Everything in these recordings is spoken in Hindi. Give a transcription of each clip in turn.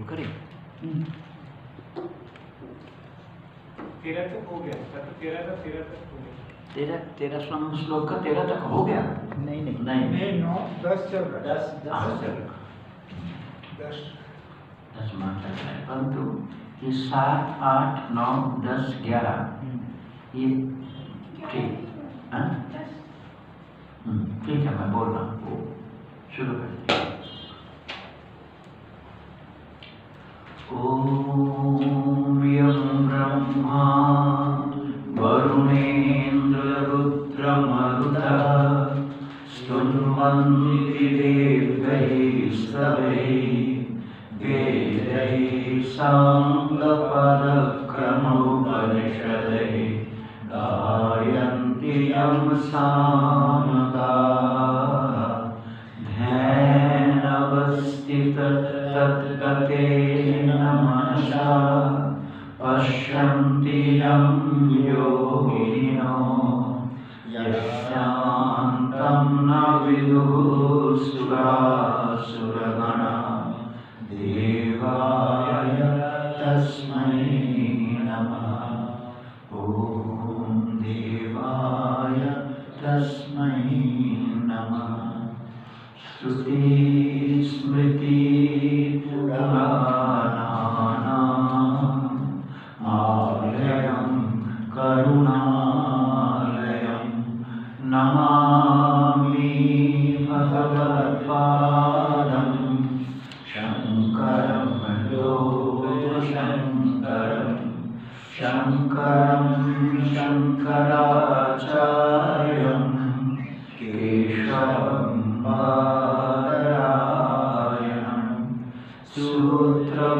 शुरू करें तेरह तक हो गया। सत्र तेरह तक तेरह तक हो गया। तेरह तेरह श्लोक का तेरह तक हो गया? नहीं नहीं। नहीं नहीं। नौ दस चल रहा है। दस हाँ, दस चलो। दस। दस मान तक है। परंतु ये सात आठ नौ दस ग्यारह हम्म। ये ठीक हाँ? हम्म, ठीक है मैं बोल रहा हूँ। वो शुरू करते हैं ॐ यं ब्रह्मा वरुणेन्द्ररुद्रमरुतः स्तुन्वन्ति देवैः स्तवैः वेदैः साङ्गपदक्रमोपनिषदैः गायन्ति यं सामगा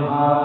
Brahma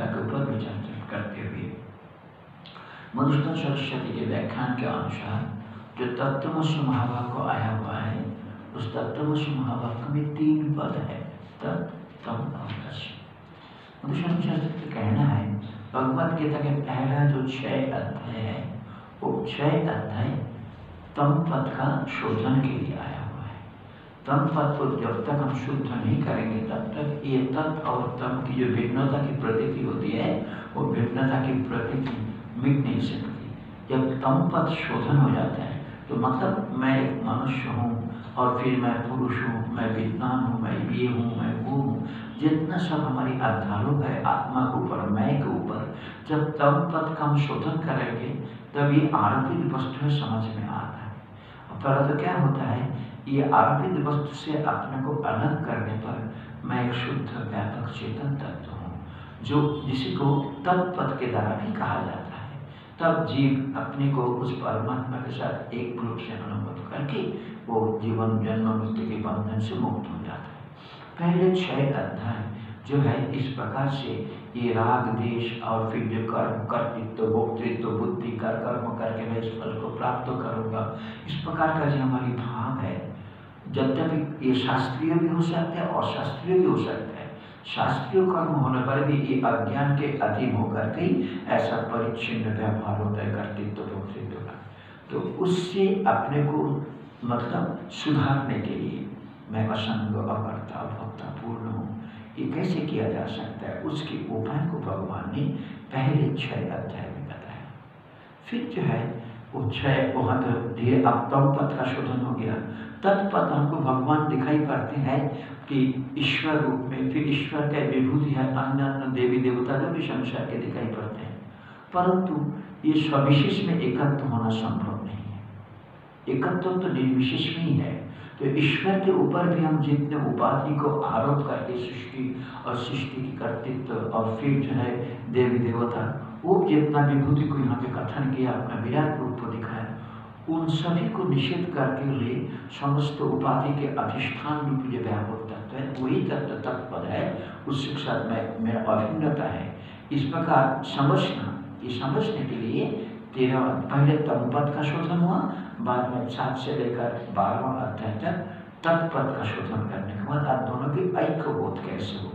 गुणार्थ के ऊपर विचार करते हुए। मधुसूदन सरस्वती के व्याख्यान के अनुसार, जो तत्वमसी महाभाग को आया हुआ है, उस तत्वमसी महाभाग में तीन पद है, तत्, तम और मधुसूदन सरस्वती कहना है, भगवत गीता के पहला जो छह अध्याय है, वो छह अध्याय तम पद का शोधन के लिए आया तम पद को जब तक हम शुद्ध नहीं करेंगे, तब तक ये तत् और तम की जो भिन्नता की प्रतीति होती है, वो भिन्नता की प्रतीति मिट नहीं सकती। जब तम पद शोधन हो जाता है तो मतलब मैं एक मनुष्य हूँ और फिर मैं पुरुष हूँ, मैं विद्वान हूँ, मैं ये हूँ, मैं वो हूँ। जितना सब हमारी आधारों है, आत्मा के ऊपर, मैं के ऊपर, जब तम पद का हम शोधन करेंगे, तब ये आरोपित वस्तु समझ में आता है। पहले तो क्या होता है ये आरोपित वस्तु से अपने को अलग करने पर मैं एक शुद्ध, व्यापक चेतन तत्व हूँ, जो जिसी को तत्पद के द्वारा भी कहा जाता है। तब जीव अपने को उस परमात्मा के साथ एक रूप से अनुभव करके वो जीवन, जन्म, मृत्यु के बंधन से मुक्त हो जाता है। पहले छह अध्याय जो है, इस प्रकार से ये राग देश और फिर जो कर्म, कर्तृत्व, भोक्तृत्व, बुद्धि, कर, कर्म करके मैं इस फल को प्राप्त करूँगा। इस प्रकार का जो हमारी भाव है यद्यपि ये शास्त्रीय भी हो सकता है और शास्त्रीय भी हो सकता है। शास्त्रीय कर्म होने पर भी ये अज्ञान के अधीन होकर के ऐसा परिच्छिन्न व्यवहार होता है कर्तृत्व भोक्तृत्व का तो उससे अपने को मतलब सुधारने के लिए मैं असंग अकर्ता भोक्ता पूर्ण हूँ। ये कैसे किया जा सकता है? उसके उपाय को भगवान ने पहले छह अध्याय में बताया। फिर जो है वो छह वहाँ तो धीरे अब तम पद का शोधन हो गया। तत्पद हमको भगवान दिखाई पड़ते हैं कि ईश्वर रूप में, फिर ईश्वर का विभूति है अन्य अन्य देवी देवता जो भी संसार के दिखाई पड़ते हैं। परंतु ये सविशेष में एकत्व होना संभव नहीं है। एकत्व तो निर्विशेष में ही है। तो ईश्वर के ऊपर भी हम जितने उपाधि को आरोप करके सृष्टि और सृष्टि की कर्तृत्व और फिर जो है देवी देवता वो जितना विभूति को यहाँ पे कथन किया, अपना विराट रूप को दिखाया। उन सभी को निषेध करके हुए समस्त उपाधि के अधिष्ठान रूप जो व्यापक तत्व है, वही तत्व तत्पद है, उसके साथ में, मेरा अभिन्नता है। इस प्रकार समझना ये समझने के लिए तेरह पहले तम पद का शोधन हुआ, बाद में सात से लेकर बारहवा अध्याय तक तत्पद का शोधन करने के बाद आप दोनों की ऐक्य बोध कैसे हो?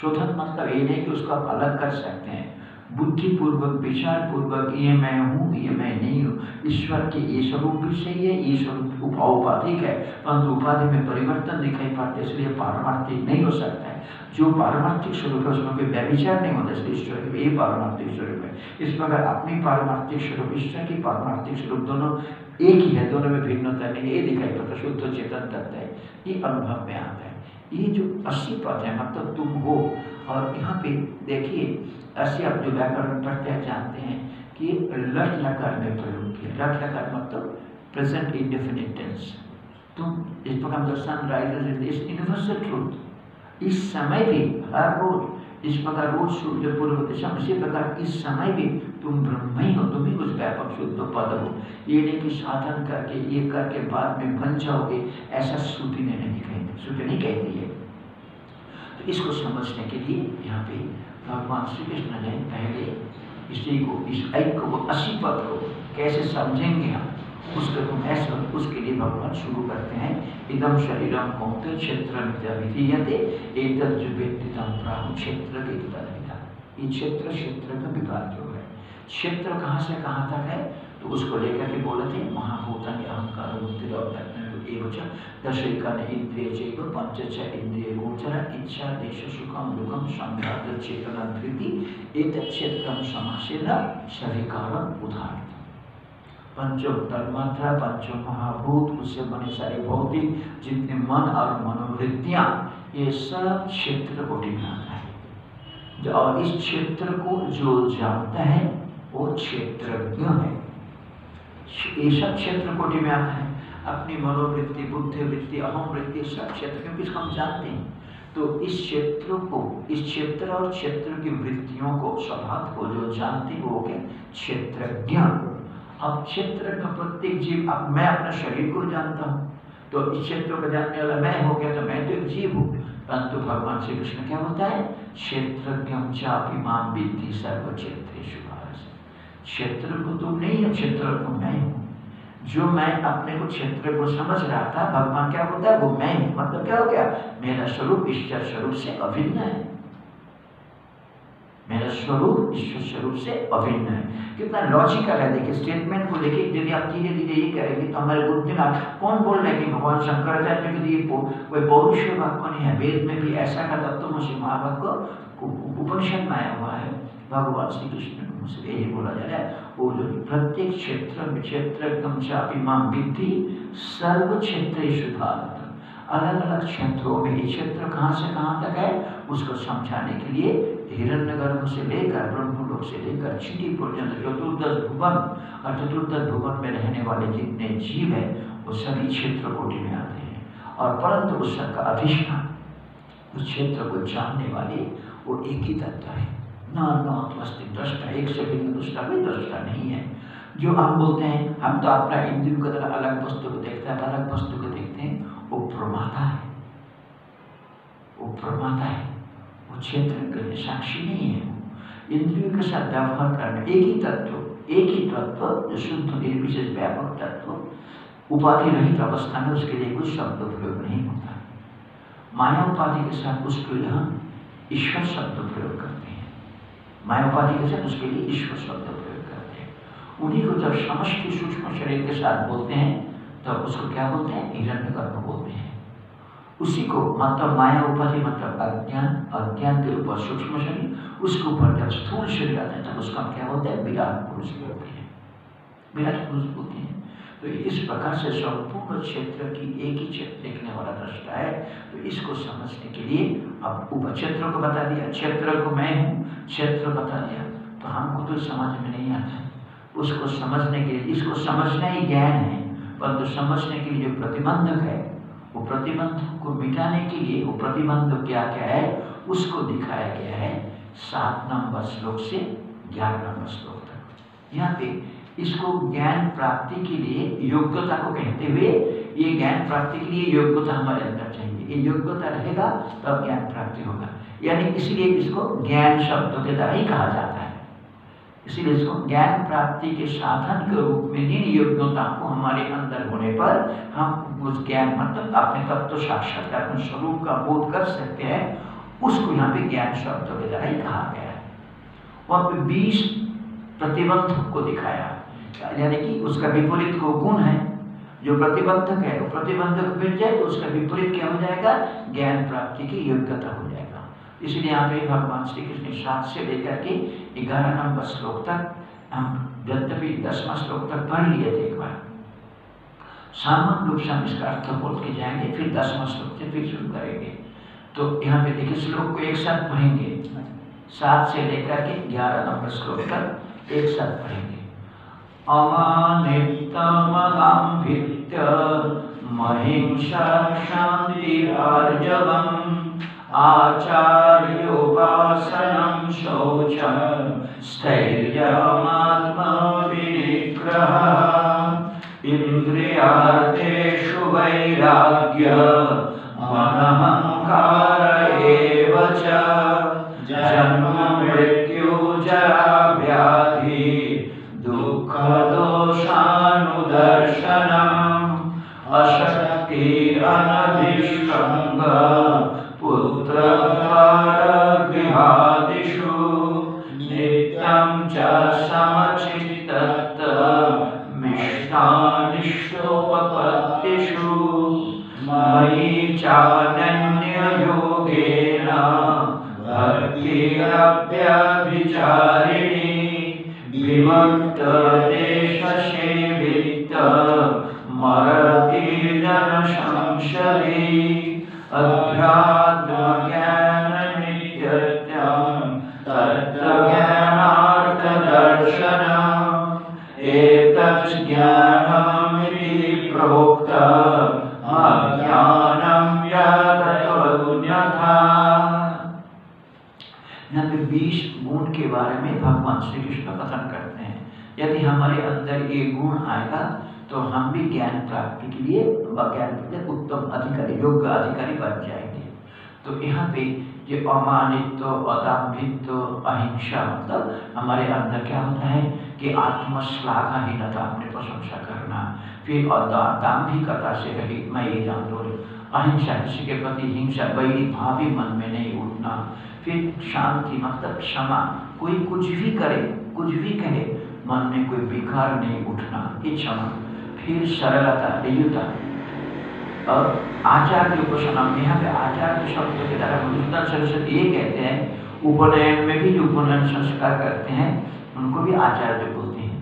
शोधन मतलब ये नहीं कि उसको आप अलग कर सकते हैं। बुद्धिपूर्वक विचार पूर्वक ये मैं हूँ, ये मैं नहीं हूँ। ईश्वर के ये स्वरूप भी सही है, ये स्वरूप उपाधिक है, परंतु उपाधि में परिवर्तन दिखाई पड़ते इसलिए पारमार्थिक नहीं हो सकता है। जो पारमार्थिक स्वरूप है, उसमें कोई व्यविचार नहीं होता, इसलिए ईश्वर के ये पारमार्थिक स्वरूप है। इस प्रकार अपनी पारमार्थिक स्वरूप, ईश्वर की पारमार्थिक स्वरूप दोनों एक ही है, दोनों में भिन्नता नहीं ये दिखाई पड़ता शुद्ध चेतन तत्व है। ये अनुभव में आता है। ये जो अस्सी पद है मतलब तुम हो। और यहाँ पे देखिए अस्सी आप जो व्याकरण पढ़ते हैं, जानते हैं कि लट लकार में प्रयोग किया। लट लकार मतलब प्रेजेंट इंडेफिनिट टेंस तुम इस प्रकार the sun rises is universal truth इस समय भी हर रोज, इस प्रकार रोज सूर्य पूर्व दिशा इसी प्रकार इस समय भी तुम ब्रह्म ही हो, तुम ही उस व्यापक शुद्ध पद हो। ये नहीं कि साधन करके, ये करके बाद में बन जाओगे, ऐसा श्रुति ने नहीं नहीं कहती है तो इसको समझने के लिए यहाँ पे भगवान श्री कृष्ण ने पहले इसी को, इस ऐक्य को असी पद को कैसे समझेंगे हम? उसके तुम ऐसे उसके लिए भगवान शुरू करते हैं। इदम शरीरम कौत क्षेत्र क्षेत्र के ये क्षेत्र क्षेत्र का विभाग जो है, क्षेत्र कहाँ से कहाँ तक है? तो उसको लेकर के बोले थे महाभूतन अहंकार दशैकान पंच च इंद्रिय गोचर, इच्छा धृति एक समासेन सविकारम उदाहरण पंचो तन्मात्रा पंचो महाभूत उससे बने सारे भौतिक, जितने मन और मनोवृत्तियाँ, ये सब क्षेत्र में है। और इस क्षेत्र को जो जानता है, वो क्षेत्रज्ञ है। ये सब क्षेत्र में आता है। अपनी मनोवृत्ति बुद्धि वृत्ति अहम वृत्ति सब क्षेत्र, क्योंकि हम जानते हैं। तो इस क्षेत्र को, इस क्षेत्र और क्षेत्र की वृत्तियों को, स्वभाव को जो जानते हो गए क्षेत्रज्ञ। अब क्षेत्र का प्रत्येक जीव, अब मैं अपने शरीर को जानता हूँ तो इस क्षेत्र को जानने वाला मैं हो गया तो मैं तो एक जीव हूँ। परंतु भगवान श्री कृष्ण क्या होता है? क्षेत्रज्ञ विद्धि सर्व क्षेत्र क्षेत्र को तुम नहीं है, क्षेत्र को मैं हूँ। जो मैं अपने को क्षेत्र को समझ रहा था, भगवान क्या होता है? वो मैं हूँ। मतलब क्या हो गया? मेरा स्वरूप ईश्वर स्वरूप से अभिन्न है। मेरा स्वरूप ईश्वर स्वरूप से अभिन्न है। कितना लॉजिकल है। देखिए स्टेटमेंट को लेके यदि आप धीरे धीरे ये करेंगे तो हमारे बुद्धि में कौन बोल रहे हैं कि भगवान शंकराचार्य के लिए कोई पौरुष वाक्य नहीं है। वेद में भी ऐसा का तत्व मुझे महावाक्य उपनिषद में आया हुआ है। भगवान श्री कृष्ण यही बोला जा रहा है वो जो प्रत्येक क्षेत्र क्षेत्र चापिमाम विद्धि सर्व क्षेत्र सुधार अलग अलग क्षेत्रों में, ये क्षेत्र कहाँ से कहाँ तक है, उसको समझाने के लिए हिरण्य गर्भ से लेकर, ब्रह्मलोक से लेकर छिटी पर्यंत, चतुर्दश भुवन, और चतुर्दश भुवन में रहने वाले जितने जीव है, वो सभी क्षेत्र कोटि में आते हैं। और परंतु उस सबका अधिष्ठान, उस क्षेत्र को जानने वाले वो एक ही तत्व है। दृष्टा एक से भिन्न कोई दृष्टा नहीं है। जो हम बोलते हैं, हम तो अपना तरह अलग वस्तु को देखते हैं अलग वस्तु को देखते हैं, वो प्रमाता है। वो प्रमाता है। वो क्षेत्र के साक्षी नहीं है। इंद्रियों के साथ व्यवहार करना एक ही तत्व, एक ही तत्व शुद्ध निर्विशेष व्यापक तत्व, उपाधि रहित अवस्था में उसके लिए कोई शब्द प्रयोग नहीं होता। माया उपाधि के साथ उसको यहाँ ईश्वर शब्द प्रयोग करते माया के साथ उसके लिए ईश्वर शब्द प्रयोग करते हैं। उन्हीं को जब समष्टि सूक्ष्म शरीर के साथ बोलते हैं तो उसको क्या बोलते हैं? हिरण्य गर्भ बोलते हैं। उसी को मतलब माया, उपाधि मतलब अज्ञान अज्ञान के ऊपर सूक्ष्म शरीर, उसके ऊपर जब स्थूल शरीर आते हैं, तब उसका क्या होता है? विराट पुरुष बोलते हैं। विराट पुरुष बोलते हैं। तो इस प्रकार से संपूर्ण क्षेत्र की एक ही क्षेत्र देखने वाला दृष्टा है। तो इसको समझने के लिए अब उपक्षेत्र को बता दिया। क्षेत्र को मैं हूँ, क्षेत्र बता दिया। तो हमको तो समझ में नहीं आता उसको समझने के लिए, इसको समझना ही ज्ञान है, परंतु तो समझने के लिए जो प्रतिबंधक है, वो प्रतिबंध को मिटाने के लिए, वो प्रतिबंध क्या क्या है, उसको दिखाया गया है सात नंबर श्लोक से ग्यारह नंबर श्लोक तक। यहाँ पे इसको ज्ञान प्राप्ति के लिए योग्यता को कहते हुए, ये ज्ञान प्राप्ति के लिए योग्यता हमारे अंदर चाहिए। ये योग्यता रहेगा, तब ज्ञान प्राप्ति होगा। यानी इसलिए इसको ज्ञान शब्द के द्वारा ही कहा जाता है। इसीलिए इसको ज्ञान प्राप्ति के साधन के रूप में जिन योग्यता को हमारे अंदर होने पर हम उस ज्ञान मतलब अपने तत्व साक्षात्कार अपने स्वरूप का बोध कर सकते हैं। उसको यहाँ पे ज्ञान शब्द के द्वारा ही कहा गया है। वहाँ पे बीस प्रतिबंध को दिखाया। यानी कि उसका विपरीत को गुण है, जो प्रतिबंधक है, वो प्रतिबंधक मिट जाए तो उसका विपरीत क्या हो जाएगा? ज्ञान प्राप्ति की योग्यता हो जाएगा। इसलिए यहाँ पे भगवान श्री कृष्ण सात से लेकर के ग्यारह नंबर श्लोक तक, हम यद्यपि दसवा श्लोक तक पढ़ लिए थे एक बार। सामान्य रूप से हम इसका अर्थ बोल के जाएँगे, फिर दसवा श्लोक से फिर शुरू करेंगे। तो यहाँ पे देखिए श्लोक को एक साथ पढ़ेंगे। सात से लेकर के ग्यारह नंबर श्लोक तक एक साथ पढ़ेंगे। अमानित्यमदाम्भित्य महिंसा शान्तिरार्जवम् आचार्योपासनं शौचं स्थैर्यमात्मविनिग्रहः। इन्द्रियार्थेषु वैराग्य मनहङ्कार एव च। जन्म मृत्युजरा व्याधि दुःखदोषानुदर्शनम् अशक्तिरनधिष्ठङ्ग आएगा तो हम भी ज्ञान प्राप्ति के लिए ज्ञान उत्तम अधिकारी, योग्य अधिकारी बन जाएँगे। तो यहाँ पे ये अमानित्व, अदाम्भित्व, अहिंसा मतलब हमारे अंदर क्या होता है कि आत्मश्लाघाहीनता अपने प्रशंसा करना, फिर दाम्भिकता से रहित मैं ये जान लो अहिंसा किसी के प्रति हिंसा वैरी भावी मन में नहीं उठना, फिर शांति मतलब क्षमा, कोई कुछ भी करे, कुछ भी कहे मन में कोई विकार नहीं उठना ये क्षमा। फिर सरलता दयुता और आचार्य उपासना यहाँ पे आचार्य शब्द के द्वारा मधुसूदन सरस्वती ये कहते हैं, उपनयन में भी जो उपनयन संस्कार करते हैं, उनको भी आचार्य बोलते हैं।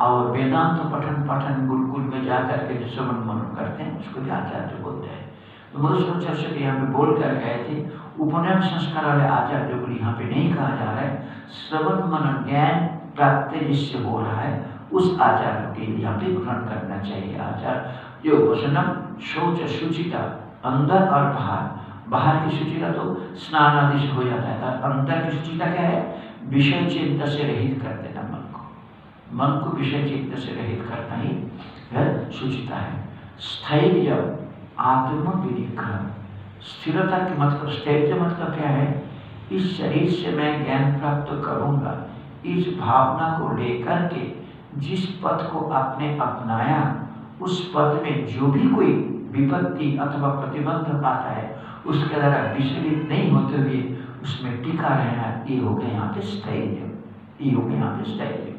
और वेदांत तो पठन पठन गुरुकुल में जा करके जो श्रवण मनन करते हैं, उसको भी आचार्य बोलते हैं। तो मधुसूदन सरस्वती यहाँ पे बोल कर गए थे, उपनयन संस्कार वाले आचार्य को यहाँ पे नहीं कहा जा रहा है, श्रवण मनन ज्ञान प्राप्ति जिससे हो रहा है, उस आचार के लिए ग्रहण करना चाहिए। आचार जो वसनम शौच शुचिता, अंदर और बाहर। बाहर की शुचिता तो स्नान आदि से हो जाता है अंदर की शुचिता क्या है? विषय चिंता से रहित कर देना मन को। मन को विषय चिंता से रहित करना ही शुचिता है। स्थैर्य आत्म स्थिरता के मतलब स्थैर्य मतलब क्या है? इस शरीर से मैं ज्ञान प्राप्त करूँगा इस भावना को लेकर के जिस पथ को आपने अपनाया, उस पद में जो भी कोई विपत्ति अथवा प्रतिबंधक आता है, उसके द्वारा विचलित नहीं होते हुए उसमें टिका रहना, ये हो गया यहाँ पे स्थैर्य। ये हो गया यहाँ पे स्थैर्य।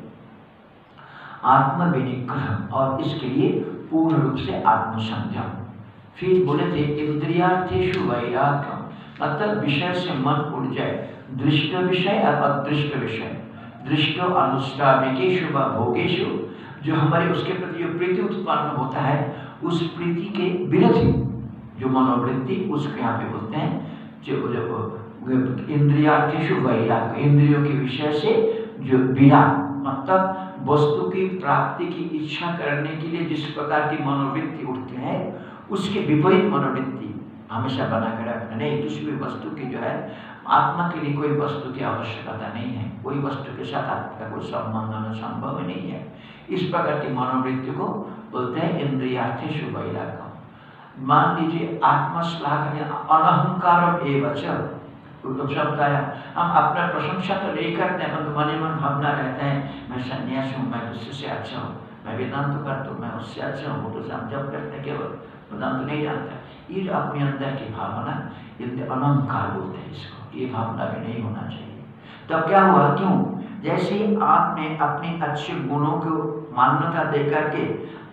आत्म विनिग्रह और इसके लिए पूर्ण रूप से आत्मसंयम फिर बोले थे इंद्रियार्थेशु वैराग्यम मतलब विषय से मन उड़ जाए। दृष्ट विषय और अदृष्ट विषय। दृष्ट अनुष्ठाविकेशु व भोगेशु जो हमारे उसके प्रति जो प्रीति उत्पन्न होता है, उस प्रीति के विरोधी जो मनोवृत्ति, उसको यहाँ पे बोलते हैं, जो जो इंद्रियार्थेशु वैराग्य इंद्रियों के विषय से जो विराग मतलब वस्तु की प्राप्ति की इच्छा करने के लिए जिस प्रकार की मनोवृत्ति उठती है, उसके विपरीत मनोवृत्ति हमेशा बना कर रखना। नहीं भी वस्तु की जो है आत्मा के लिए कोई वस्तु की आवश्यकता नहीं है। कोई वस्तु के साथ आत्मा का कोई संबंध होना संभव नहीं है। इस प्रकार की मनोवृत्ति को बोलते हैं इंद्रियार्थी वैराग्य मान लीजिए आत्मश्लाघ अनहंकार एवं हम अपना प्रशंसा तो नहीं करते हैं परंतु मन मन भावना रहता है, मैं संन्यास हूँ, मैं दूसरे से अच्छा हूँ, मैं वेदांत करता हूँ, मैं उससे अच्छा हूँ वो तो हम जब करते केवल। वेदांत नहीं जानता। ये अपने अंदर की भावना, ये अनंकार बोलते हैं इसको। ये भावना भी नहीं होना चाहिए। तब क्या हुआ? क्यों? जैसे आपने अपने अच्छे गुणों को मान्यता दे करके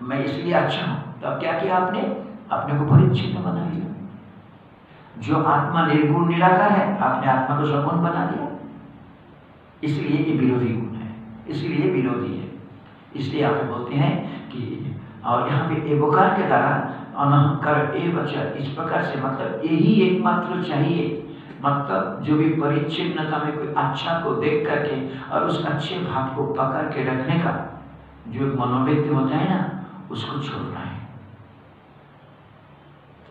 मैं इसलिए अच्छा हूँ तब क्या किया आपने? अपने को परिचित बना लिया। जो आत्मा निर्गुण निराकार है, आपने आत्मा को सगुण बना दिया इसलिए ये विरोधी गुण है। इसलिए विरोधी है। इसलिए आप बोलते हैं कि, और यहाँ पे एवकार के द्वारा अनहंकार ए वचन इस प्रकार से मतलब यही एकमात्र चाहिए। मतलब जो भी परिच्छिन्नता में कोई अच्छा को देख करके और उस अच्छे भाव को पकड़ के रखने का जो मनोव्यक्ति होता है ना, उसको छोड़ना है।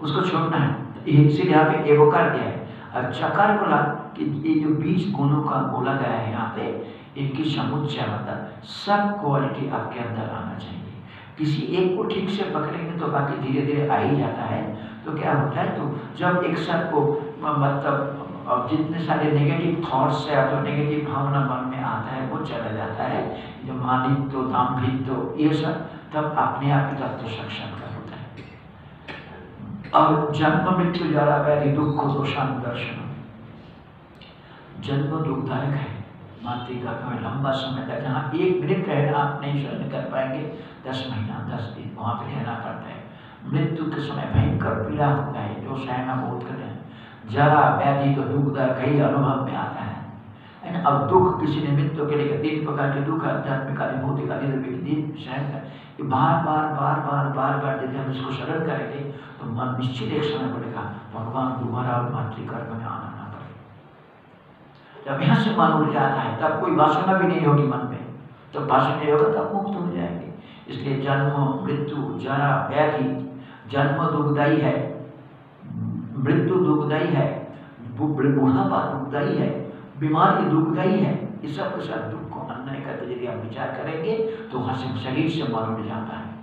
उसको छोड़ना है। इसीलिए यहाँ पे एवोकार दिया है। और चकार बोला कि ये जो बीस गुणों का बोला गया है यहाँ पे, इनकी समुच्चय मतलब सब क्वालिटी आपके अंदर आना चाहिए। किसी एक को ठीक से पकड़ेंगे तो बाकी धीरे धीरे आ ही जाता है। तो क्या होता है तो जब एक साथ को मतलब अब जितने सारे नेगेटिव थॉट्स है अथवा नेगेटिव भावना मन में आता है, वो चला जाता है। जो मानित्व दाम्भित्व ये सब, तब अपने आप ही तत्व सक्षम कर होता है। और जन्म, मृत्यु जरा व्याधि दुख, दोषान, दर्शन। जन्म दुखदायक है। मातृका में लंबा समय तक जहाँ एक मिनट रहना आप नहीं सहन कर पाएँगे, दस महीना, दस दिन वहाँ पर रहना पड़ता है। मृत्यु के समय भयंकर पीड़ा होता है, जो सहना बहुत करते हैं जरा व्याधि तो दुखदायक कई अनुभव में आता है। ना अब दुख किसी निमित्त के लिए तीन प्रकार के दुख आध्यात्मिक आदि, भौतिक आदि दिन सहन कर कि बार बार बार बार बार बार यदि हम इसको सरल करेंगे तो मन निश्चित एक समय पड़ेगा भगवान दोबारा मातृकर्म में आना ना पड़े। जब यहाँ से मन उड़ जाता है, तब कोई वासना भी नहीं होगी मन में। तो वासना नहीं होगा, तब मुक्त हो जाएँगे। इसलिए जन्म, मृत्यु, जरा, व्याधि, जन्म दुखदायी है। मृत्यु दुखदायी है बुढ़ापा दुखदायी है, बीमारी दुखदायी है, ये सब के सब दुख को अन्य करके यदि आप विचार करेंगे तो से शरीर से उड़ जाता है।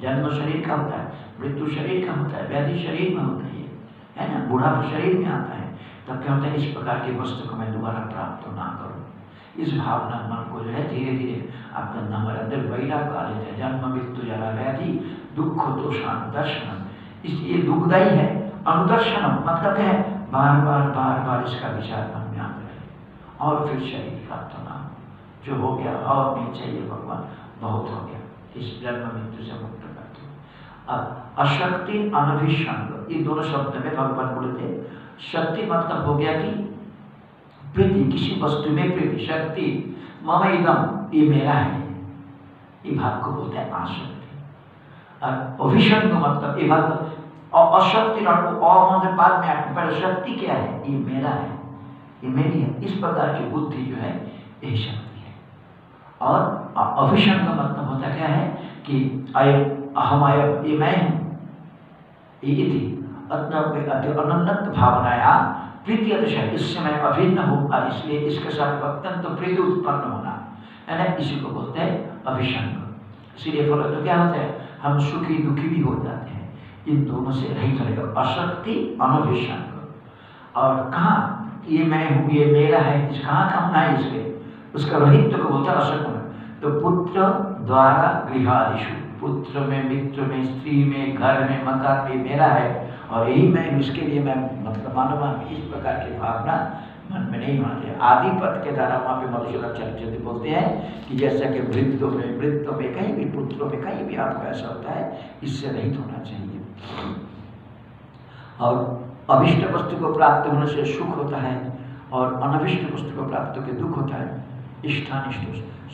जन्म शरीर का होता है, मृत्यु शरीर का होता है, व्याधि शरीर में होता है है ना? बुढ़ापा शरीर में आता है। तब क्या होता है? इस प्रकार की वस्तु को मैं दोबारा प्राप्त ना करूँ। इस भावना मन को जो है धीरे धीरे आपका हमारे अंदर वैराग हैं। जन्म, मृत्यु जरा व्याधि, दुख, दोषान, दर्शन, इसलिए दुखदायी है। अनुदर्शन मतलब है बार बार बार बार इसका विचार मन में आता रहे और फिर शरीर प्राप्त होना जो हो गया, और नहीं चाहिए भगवान, बहुत हो गया। इस जन्म मृत्यु से मुक्त करते अब अशक्ति अनभिषंग ये दोनों शब्द में भगवान बोलते शक्ति मतलब हो गया कि प्रीति, किसी वस्तु में प्रीति, शक्ति, मम इदम ये मेरा है। ये भाव को बोलते हैं आशक्ति। और अभिषंग मतलब ये भाव और अशक्ति और बाद में आने पर शक्ति क्या है? ये मेरा है। ये मेरी है। इस प्रकार की बुद्धि जो है, यही शक्ति है। और अभिषंग मतलब होता क्या है कि अय अहम अय ये मैं हूँ। ये अनन्नत भावनाया, प्रीति अतिशय। इससे मैं अभिन्न हूँ, और इसलिए इसके साथ अत्यंत प्रीति उत्पन्न होना। है ना इसी को बोलते हैं अभिषंग इसीलिए फल तो क्या होता है? हम सुखी दुखी भी हो जाते हैं। इन दोनों से रहित रहेगा अशक्ति अनभिषंग और कहा ये मैं हूँ, ये मेरा है, इस कहाँ का होना है इसके? उसका रहित को बोलता है अशक्त तो पुत्र द्वारा गृहादिशु। पुत्र में, मित्र में, स्त्री में, घर में, मकान में मेरा है, और यही मैं इसके लिए मैं मतलब मानव इस प्रकार की भावना मन में नहीं होना आदि पद के द्वारा वहाँ पे मधुसूदन चरित्र बोलते हैं कि जैसा कि वृद्धों में वृद्धों में कहीं भी, पुत्रों में कहीं भी आपको ऐसा होता है, इससे रहित होना चाहिए। और अभिष्ट वस्तु को प्राप्त होने से सुख होता है और अनभिष्ट वस्तु को प्राप्त होकर दुख होता है। इष्टानिष्ट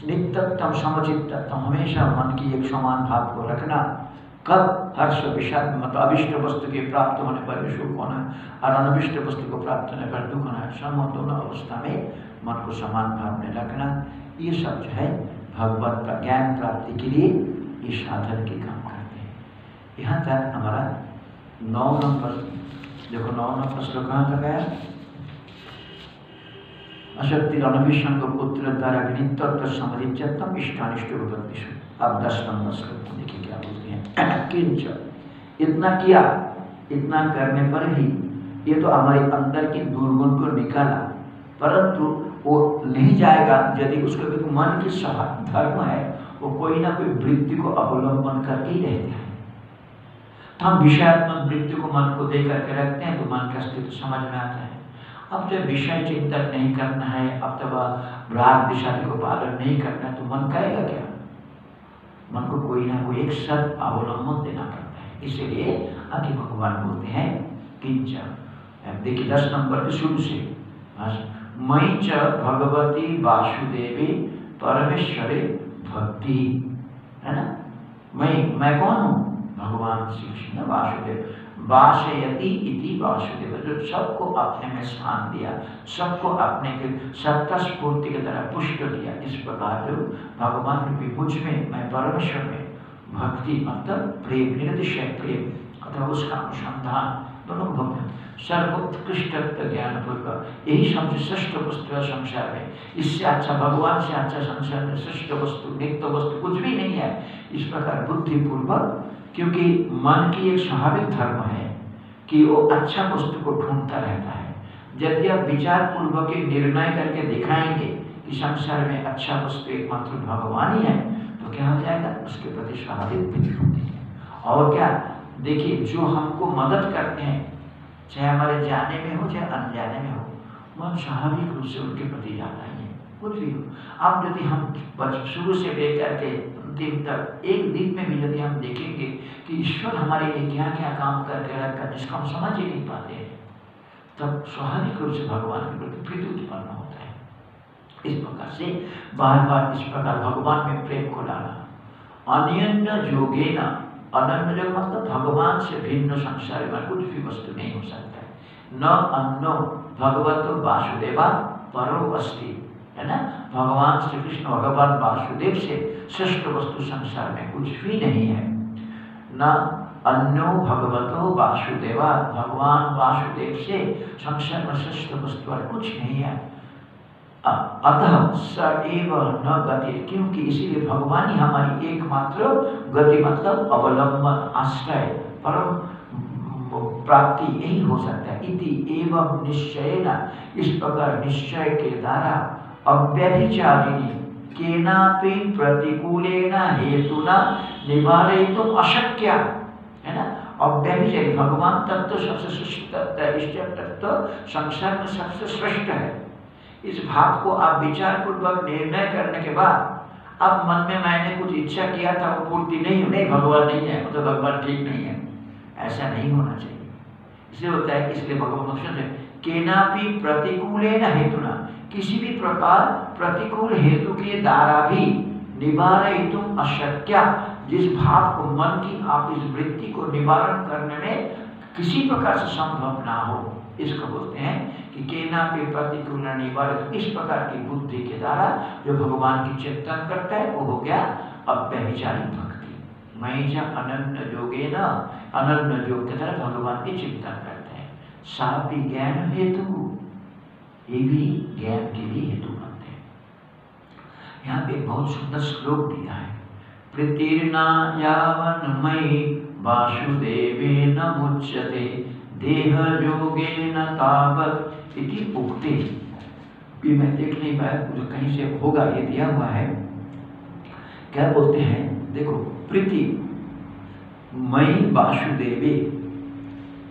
नित्यतम समचित्तम हमेशा मन की एक समान भाव को रखना। कब? हर्ष विषाद मतलब अभिष्ट वस्तु के प्राप्त होने पर सुख होना और अनभिष्ट वस्तु को प्राप्त होने पर दुख होना सम दोनों अवस्था में मन को समान भाव में रखना। ये सब जो है, भगवत का ज्ञान प्राप्ति के लिए ये साधन के काम करते हैं यहाँ तक हमारा नौ नंबर, देखो नौ नंबर श्लोक कहाँ तक आया? अशक्ति अनभिषंग पुत्र द्वारा नित्य समधिचतम इष्टानिष्ट उपदिशु अब दस नंबर श्लोक देखिए क्या बोलते हैं। किंच। इतना किया, इतना करने पर ही ये तो हमारे अंदर के दुर्गुण को निकाला। परंतु वो नहीं जाएगा यदि उसके भी मन की धर्म है, वो कोई ना कोई वृत्ति को अवलंबन करके ही रहता है। हम विषयात्मक वृत्ति को मन को दे करके रखते हैं तो मन का अस्तित्व समझ में आता है। अब जब विषय चिंतन नहीं करना है अथवा राग दिशा को पालन नहीं करना है तो मन कहेगा क्या? मन को कोई ना कोई एक सद अवलंबन देना पड़ता है। इसीलिए आगे भगवान बोलते हैं, किंच। देखिए दस नंबर के शुरू से। मई च भगवती वासुदेवी परमेश्वरी भक्ति। है ना? मैं मैं कौन हूँ? भगवान श्री कृष्ण वासुदेव। वासयति इति वासुदेव। जो सबको अपने में स्थान दिया, सबको अपने के सत्ता स्फूर्ति की तरह पुष्ट किया, इस प्रकार जो भगवान रूपी मुझमें, मैं परमेश्वर में भक्ति मतलब प्रेम निर्दिशय प्रेम अथवा उसका अनुसंधान, दोनों भक्त सर्वोत्कृष्ट ज्ञान पूर्वक यही सबसे श्रेष्ठ वस्तु है संसार में। इससे अच्छा भगवान से अच्छा संसार में श्रेष्ठ वस्तु, नित्य वस्तु कुछ भी नहीं है। इस प्रकार बुद्धिपूर्वक क्योंकि मन की एक स्वाभाविक धर्म है कि वो अच्छा वस्तु को ढूंढता रहता है। यदि आप विचार पूर्वक निर्णय करके दिखाएँगे कि संसार में अच्छा वस्तु एकमात्र भगवान ही है तो क्या हो जाएगा? उसके प्रति स्वाभाविक बुद्धि होती है। और क्या? देखिए, जो हमको मदद करते हैं, चाहे हमारे जाने में हो, चाहे अनजाने में हो मन स्वाभाविक रूप से उनके प्रति जाता ही है। कुछ भी हो? अब यदि हम शुरू से लेकर के तक एक दिन में भी यदि हम देखेंगे कि ईश्वर हमारे लिए क्या क्या काम करके रखा जिसको हम समझ ही नहीं पाते हैं, तब स्वाभाविक रूप से भगवान के प्रति प्रीति उत्पन्न होता है। इस प्रकार से बार बार इस प्रकार भगवान में प्रेम को डाला। अन्य जोगे न अनन्य जो मतलब भगवान से भिन्न संसार में कुछ भी वस्तु नहीं हो सकता है। न अन्नो भगवत वासुदेवा परो अस्थि है ना? भगवान श्री कृष्ण भगवान वासुदेव से श्रेष्ठ वस्तु संसार में कुछ भी नहीं है। न अन्यो भगवतो वासुदेवा भगवान वासुदेव से संसार में श्रेष्ठ वस्तु और कुछ नहीं है। अतः स एव न गति क्योंकि इसीलिए भगवान ही हमारी एकमात्र गति मतलब अवलंबन, आश्रय, परम प्राप्ति, यही हो सकता है। इति एवं निश्चय इस प्रकार निश्चय के द्वारा अव्यभिचारिणी केनापि प्रतिकूलेन हेतुना अशक्य। है ना? भगवान तत्व सबसे श्रेष्ठ तत्व संसार में सबसे श्रेष्ठ है। इस भाव को आप विचार पूर्वक निर्णय करने के बाद अब मन में मैंने कुछ इच्छा किया था, वो पूर्ति नहीं नहीं, भगवान नहीं है मतलब भगवान ठीक नहीं है। ऐसा नहीं होना चाहिए। इसलिए होता है, इसलिए भगवान मकसद है केनापि प्रतिकूल हेतुना किसी भी प्रकार प्रतिकूल हेतु के द्वारा भी निवारण अशक्य। जिस भाव को मन की आप इस वृत्ति को निवारण करने में किसी प्रकार से संभव ना हो, इसको बोलते हैं कि केना पे प्रतिकूल निवारण। इस प्रकार की बुद्धि के द्वारा जो भगवान की चिंतन करता है, वो हो गया अव्यभिचारी भक्ति। मैं जब अनन्य योगे न अनन्य योग के द्वारा भगवान की चिंतन करते हैं। साथ भी ज्ञान हेतु, ये भी ज्ञान के लिए हेतु यहाँ पे बहुत सुंदर श्लोक दिया है। प्रीतिर्ना यावन वासुदेवे न मुच्यते देह योगे न तावत इति उक्ते। मैं देख नहीं पाया जो कहीं से होगा, ये दिया हुआ है। क्या बोलते हैं? देखो प्रीति मई वासुदेवे,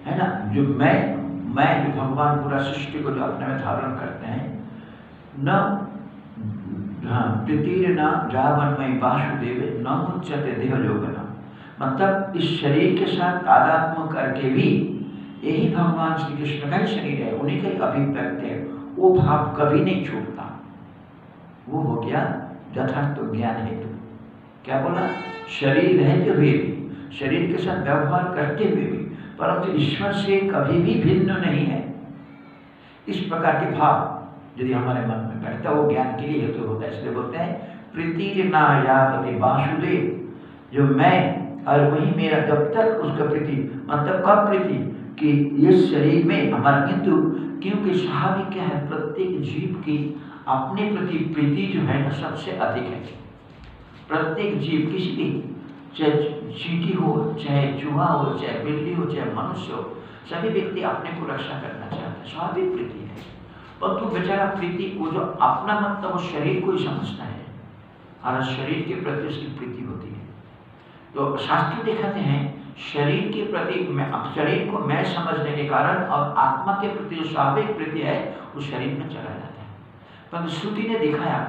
है ना? जो मैं मैं जो भगवान पूरा सृष्टि को जो अपने में धारण करते हैं, न हाँ रावणमय वासुदेव न मुच्यते देह मतलब इस शरीर के साथ तादात्म करके भी यही भगवान श्री कृष्ण का ही शरीर है, उन्हीं का ही अभिव्यक्त है। वो भाव कभी नहीं छूटता। वो हो गया यथार्थ ज्ञान हेतु। क्या बोला? शरीर रहते हुए भी शरीर के साथ व्यवहार करते हुए भी, परंतु ईश्वर से कभी भी भिन्न नहीं है। इस प्रकार के भाव, यदि हमारे मन में बैठता वो ज्ञान के लिए हेतु होता है। इसलिए बोलते हैं, प्रीति ना यापति वासुदेव, जो मैं और वही मेरा जब तक उसका प्रीति मतलब कब प्रीति? कि इस शरीर में हमारा किंतु क्योंकि स्वाभाविक क्या है, प्रत्येक जीव की अपने प्रति प्रीति जो है ना सबसे अधिक है। प्रत्येक जीव किसी भी, चाहे चीटी हो, चाहे चूहा हो, चाहे बिल्ली हो, चाहे मनुष्य हो, सभी व्यक्ति अपने को रक्षा करना चाहते हैं। स्वाभाविक प्रीति है। परंतु बेचारा प्रीति को जो अपना मतलब वो शरीर को ही समझता है, और शरीर के प्रति उसकी प्रीति होती है। तो शास्त्र दिखाते हैं, शरीर के प्रति मैं शरीर को मैं समझने के कारण और आत्मा के प्रति जो स्वाभाविक प्रीति है, वो शरीर में चला जाता है। परंतु श्रुति ने दिखाया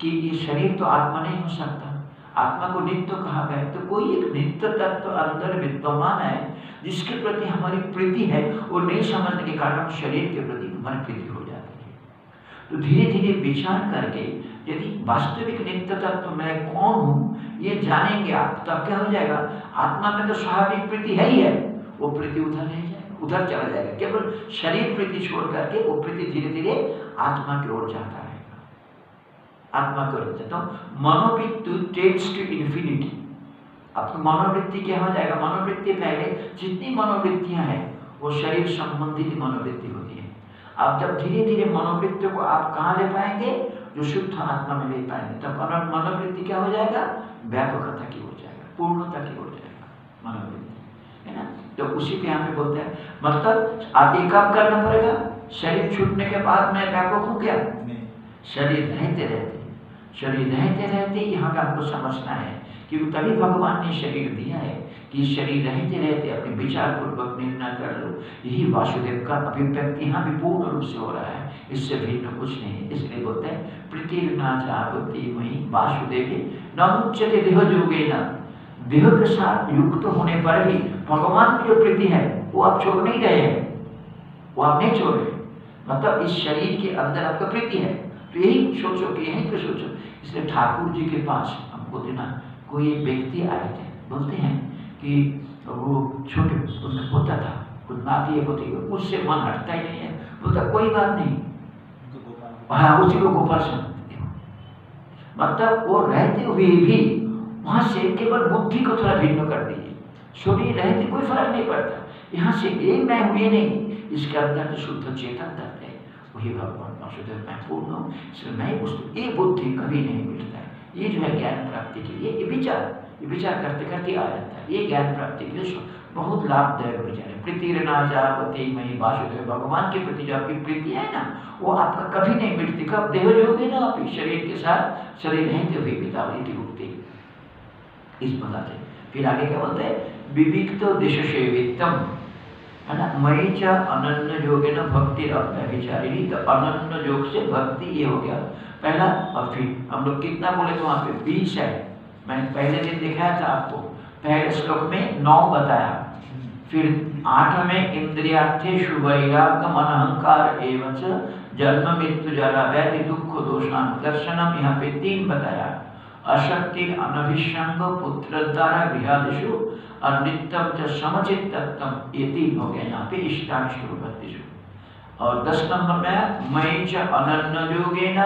कि ये शरीर तो आत्मा नहीं हो सकता। आत्मा को नित्य कहा गया तो कोई एक नित्य तत्व अंदर विद्यमान है, जिसके प्रति हमारी प्रीति है, वो नहीं समझने के कारण शरीर के प्रति हमारी प्रीति तो धीरे धीरे विचार करके, यदि वास्तविक नित्य तत्व मैं कौन हूँ, ये जानेंगे आप, तब क्या हो जाएगा? आत्मा में तो स्वाभाविक प्रीति है ही है। वो प्रीति उधर रह जाएगा उधर चला जाएगा। केवल शरीर प्रीति छोड़ करके वो प्रीति धीरे धीरे आत्मा की ओर जाता है आत्मा को रख देता हूँ। मनोवृत्ति टेक्स टू इन्फिनिटी। अब मनोवृत्ति क्या हो जाएगा? मनोवृत्ति पहले जितनी मनोवृत्तियाँ हैं, वो शरीर संबंधित मनोवृत्ति होती है। अब जब धीरे धीरे मनोवृत्ति को आप कहाँ ले पाएँगे? जो शुद्ध आत्मा में ले पाएँगे। तब मनोवृत्ति क्या हो जाएगा? व्यापकता की हो जाएगा पूर्णता की हो जाएगा मनोवृत्ति। है ना? तो उसी पे यहाँ पे बोलते हैं मतलब आगे कब करना पड़ेगा शरीर छूटने के बाद मैं व्यापक हूँ क्या? शरीर रहते रहते। शरीर रहते रहते यहाँ का हमको समझना है क्योंकि तभी भगवान ने शरीर दिया है। कि शरीर रहते रहते अपने विचार पूर्वक निर्णय कर लो। यही वासुदेव का अभिव्यक्ति यहाँ भी पूर्ण रूप से हो रहा है। इससे भिन्न कुछ नहीं इसलिए बोलते हैं प्रीतिर्ना जागृति वही वासुदेव नमुच्यते देह जोगे न देह के साथ युक्त होने पर भी भगवान की जो प्रीति है, वो आप छोड़ नहीं रहे हैं। वो आप नहीं छोड़ रहे मतलब इस शरीर के अंदर आपका प्रीति है। तो यही सोचो कि यहीं पे सोचो। इसलिए ठाकुर जी के पास हमको देना, कोई व्यक्ति आए थे। बोलते हैं कि वो छोटे उनका पोता था कुछ नाती है पोती उससे मन हटता ही नहीं है बोलता कोई बात नहीं। हाँ उसी को गोपाल समझते मतलब वो रहते हुए भी वहाँ से केवल बुद्धि को थोड़ा भिन्न कर दीजिए छोटी रहते कोई फ़र्क नहीं पड़ता। यहाँ से एक मैं हुए नहीं इसके अंदर तो शुद्ध चेतन तत्व है। वही भगवान वासुदेव मैं पूर्ण हूँ इसलिए मैं उस ये बुद्धि कभी नहीं मिलता है। ये जो है ज्ञान प्राप्ति के लिए ये विचार। विचार करते करते आ जाता है। ये ज्ञान प्राप्ति के लिए बहुत लाभदायक है। प्रीति नाचावती मई वासुदेव भगवान के प्रति जो आपकी प्रीति है ना, वो आपका कभी नहीं मिटती। कब देह जो ना आप शरीर के साथ शरीर रहते हुए पितावती उठती इस प्रकार से। फिर आगे क्या बोलते हैं? विविक्त देश सेवितम है ना? मई च अनन्य योगे न भक्ति व्यभिचारिणी तो अनन्य योग से भक्ति ये हो गया। पहला और फिर, हम लोग कितना बोले तो वहाँ पे? बीस है। मैंने पहले दिन दिखाया था आपको। पहले श्लोक में नौ बताया। फिर आठ में इंद्रियार्थेशु वैरागम अनहंकार एवं जन्म मृत्यु जरा व्याधि दुख दोषान दर्शनम यहाँ पे तीन बताया। अशक्ति अनभिषंग पुत्र द्वारा गृहादिशु और च समचित ये तीन हो गया यहाँ पे और दस नंबर में मई च योगे न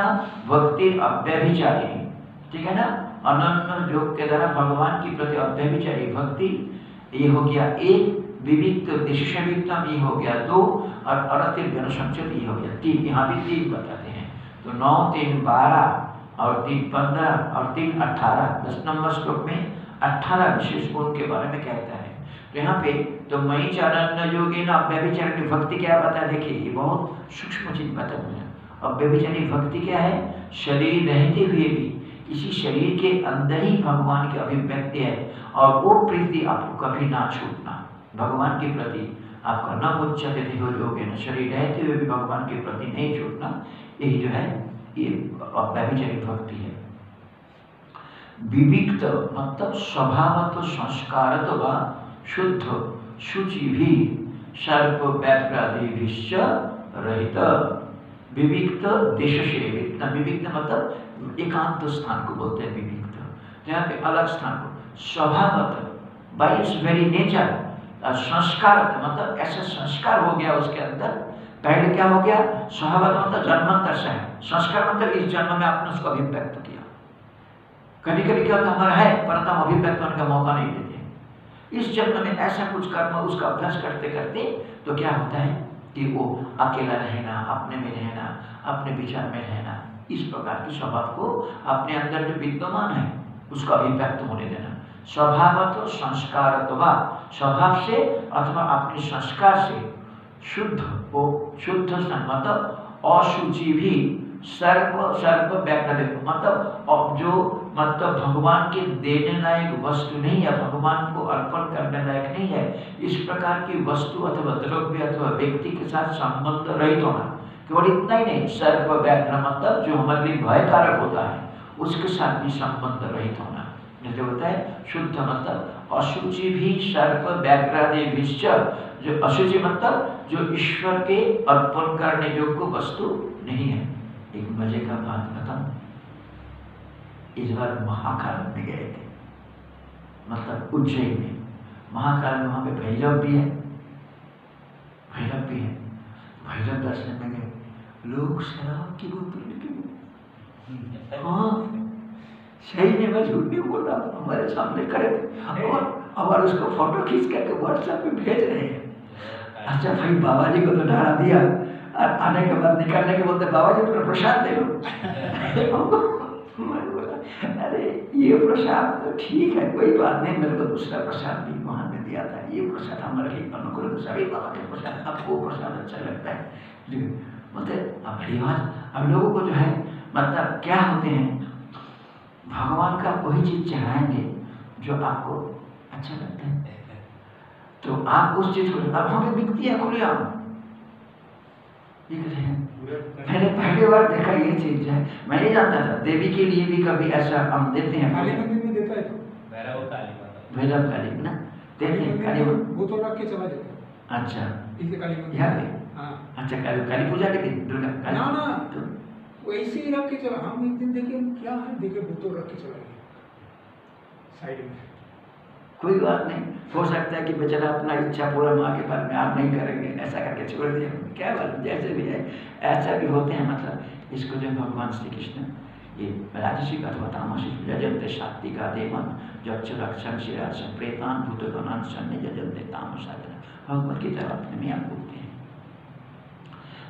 भक्ति अव्यभिचारी ठीक है ना? अनन्न योग के द्वारा भगवान की प्रति अव्यभिचारी भक्ति, ये हो गया एक विविध दिशाविक्तम ये हो गया दो, और अड़तिर जनसंचत ये हो गया तीन। यहाँ भी तीन बताते हैं। तो नौ, तीन, बारह, और तीन, पंद्रह, और तीन, अठारह। दस नंबर श्लोक में अठारह विशेष गुण के बारे में कहता है। तो यहाँ पे तो मई चरण योगी ना अव्यभिचारण की भक्ति क्या बता देखिए, ये बहुत सूक्ष्म चीज़ बता मुझे अव्यभिचारी भक्ति क्या है? शरीर रहते हुए भी इसी शरीर के अंदर ही भगवान की अभिव्यक्ति है और वो प्रीति आपको कभी ना छूटना। भगवान के प्रति आपका न उच्चते योगे न शरीर रहते हुए भी भगवान के प्रति नहीं छूटना, यही जो है, ये व्यभिचारी भक्ति है। विविक्त मतलब स्वभावत संस्कारत व शुद्ध शुचि भी सर्प व्याप्रादिभिश्च रहित। विविक्त देश से विविक्त मतलब एकांत स्थान को बोलते हैं विविक्त जहाँ पे अलग स्थान को स्वभावत बाई इट्स वेरी नेचर संस्कार मतलब ऐसा संस्कार हो गया उसके अंदर। पहले क्या हो गया? स्वभावत मतलब जन्मांतर से है। संस्कार मतलब इस जन्म में आपने उसको अभिव्यक्त किया। कभी कभी क्या होता हमारा है परंतु हम अभिव्यक्त होने का मौका नहीं देते इस जन्म में ऐसा कुछ कर्म उसका अभ्यास करते करते तो क्या होता है? कि वो अकेला रहना, अपने में रहना, अपने विचार में रहना इस प्रकार के स्वभाव को अपने अंदर जो विद्यमान है, उसको अभिव्यक्त होने देना। स्वभाव तो संस्कार स्वभाव से अथवा अपने संस्कार से शुद्ध वो शुद्ध मतलब अशुचि भी सर्व सर्व व्याकृत मतलब अब जो मतलब भगवान के देने लायक वस्तु नहीं है, भगवान को अर्पण करने लायक नहीं है, इस प्रकार की वस्तु अथवा द्रव्य अथवा व्यक्ति के साथ संबंध रहित होना। केवल इतना ही नहीं सर्व व्याघ्र मतलब जो हमारे लिए भयकारक होता है, उसके साथ भी संबंध रहित होना। जैसे होता है, शुद्ध मतलब अशुचि भी सर्प व्याघ्रादि जो अशुचि मतलब जो ईश्वर के अर्पण करने योग्य वस्तु नहीं है। एक मज़े का बात बताऊँ इस बार महाकाल में गए थे। मतलब उज्जैन में। महाकाल में वहाँ पे भैरव भी है। भैरव भी है। भैरव दर्शन में गए। लोग शराब की बोतल लेके हाँ सही में मैं झूठ नहीं बोल रहा हमारे सामने करे थे। और और उसको फ़ोटो खींच करके व्हाट्सएप पे भेज रहे हैं। अच्छा भाई बाबा जी को तो डरा दिया। और आने के बाद निकलने के बोलते बाबा जी पूरा प्रसाद दे लो। अरे ये प्रसाद तो ठीक है कोई बात नहीं मेरे को दूसरा प्रसाद भी वहाँ में दिया था। ये प्रसाद हमारे लिए अनुकूल सभी बाबा के प्रसाद आपको प्रसाद अच्छा लगता है। बोलते अब बड़ी बात अब लोगों को जो है मतलब क्या होते हैं? भगवान का वही चीज़ चढ़ाएँगे जो आपको अच्छा लगता है। तो आप उस चीज़ को अब हमें बिकती है खुले हैं। मैंने पहली बार देखा ये चीज़ है। मैं नहीं जानता था देवी के लिए भी कभी ऐसा हम देते हैं? काली मंदिर में देता है तो। भैरव काली भैरव काली ना? देते हैं काली वो तो रख के चला जाता है। अच्छा। इसे काली मंदिर। यहाँ पे? अच्छा काली काली पूजा के दिन? दुर्गा काली? ना, ना। तो वैसे ही रख के चला। हम एक दिन देखे क्या है? देखे बोतल रख के चला गया। साइड में। कोई बात नहीं। हो सकता है कि बेचारा अपना इच्छा पूरा माँ के बारे में आप नहीं करेंगे। ऐसा करके छोड़ दिया। क्या बात जैसे भी है ऐसा भी होते हैं मतलब। इसको जो भगवान श्री कृष्ण ये राजसी अथवा तामसिक यजंते शाक्तिका देवन जक्ष रक्षण शिराज प्रेतान भूतगणान सन्य यजंते तामसाधन भगवत की तरह अपने में आप बोलते हैं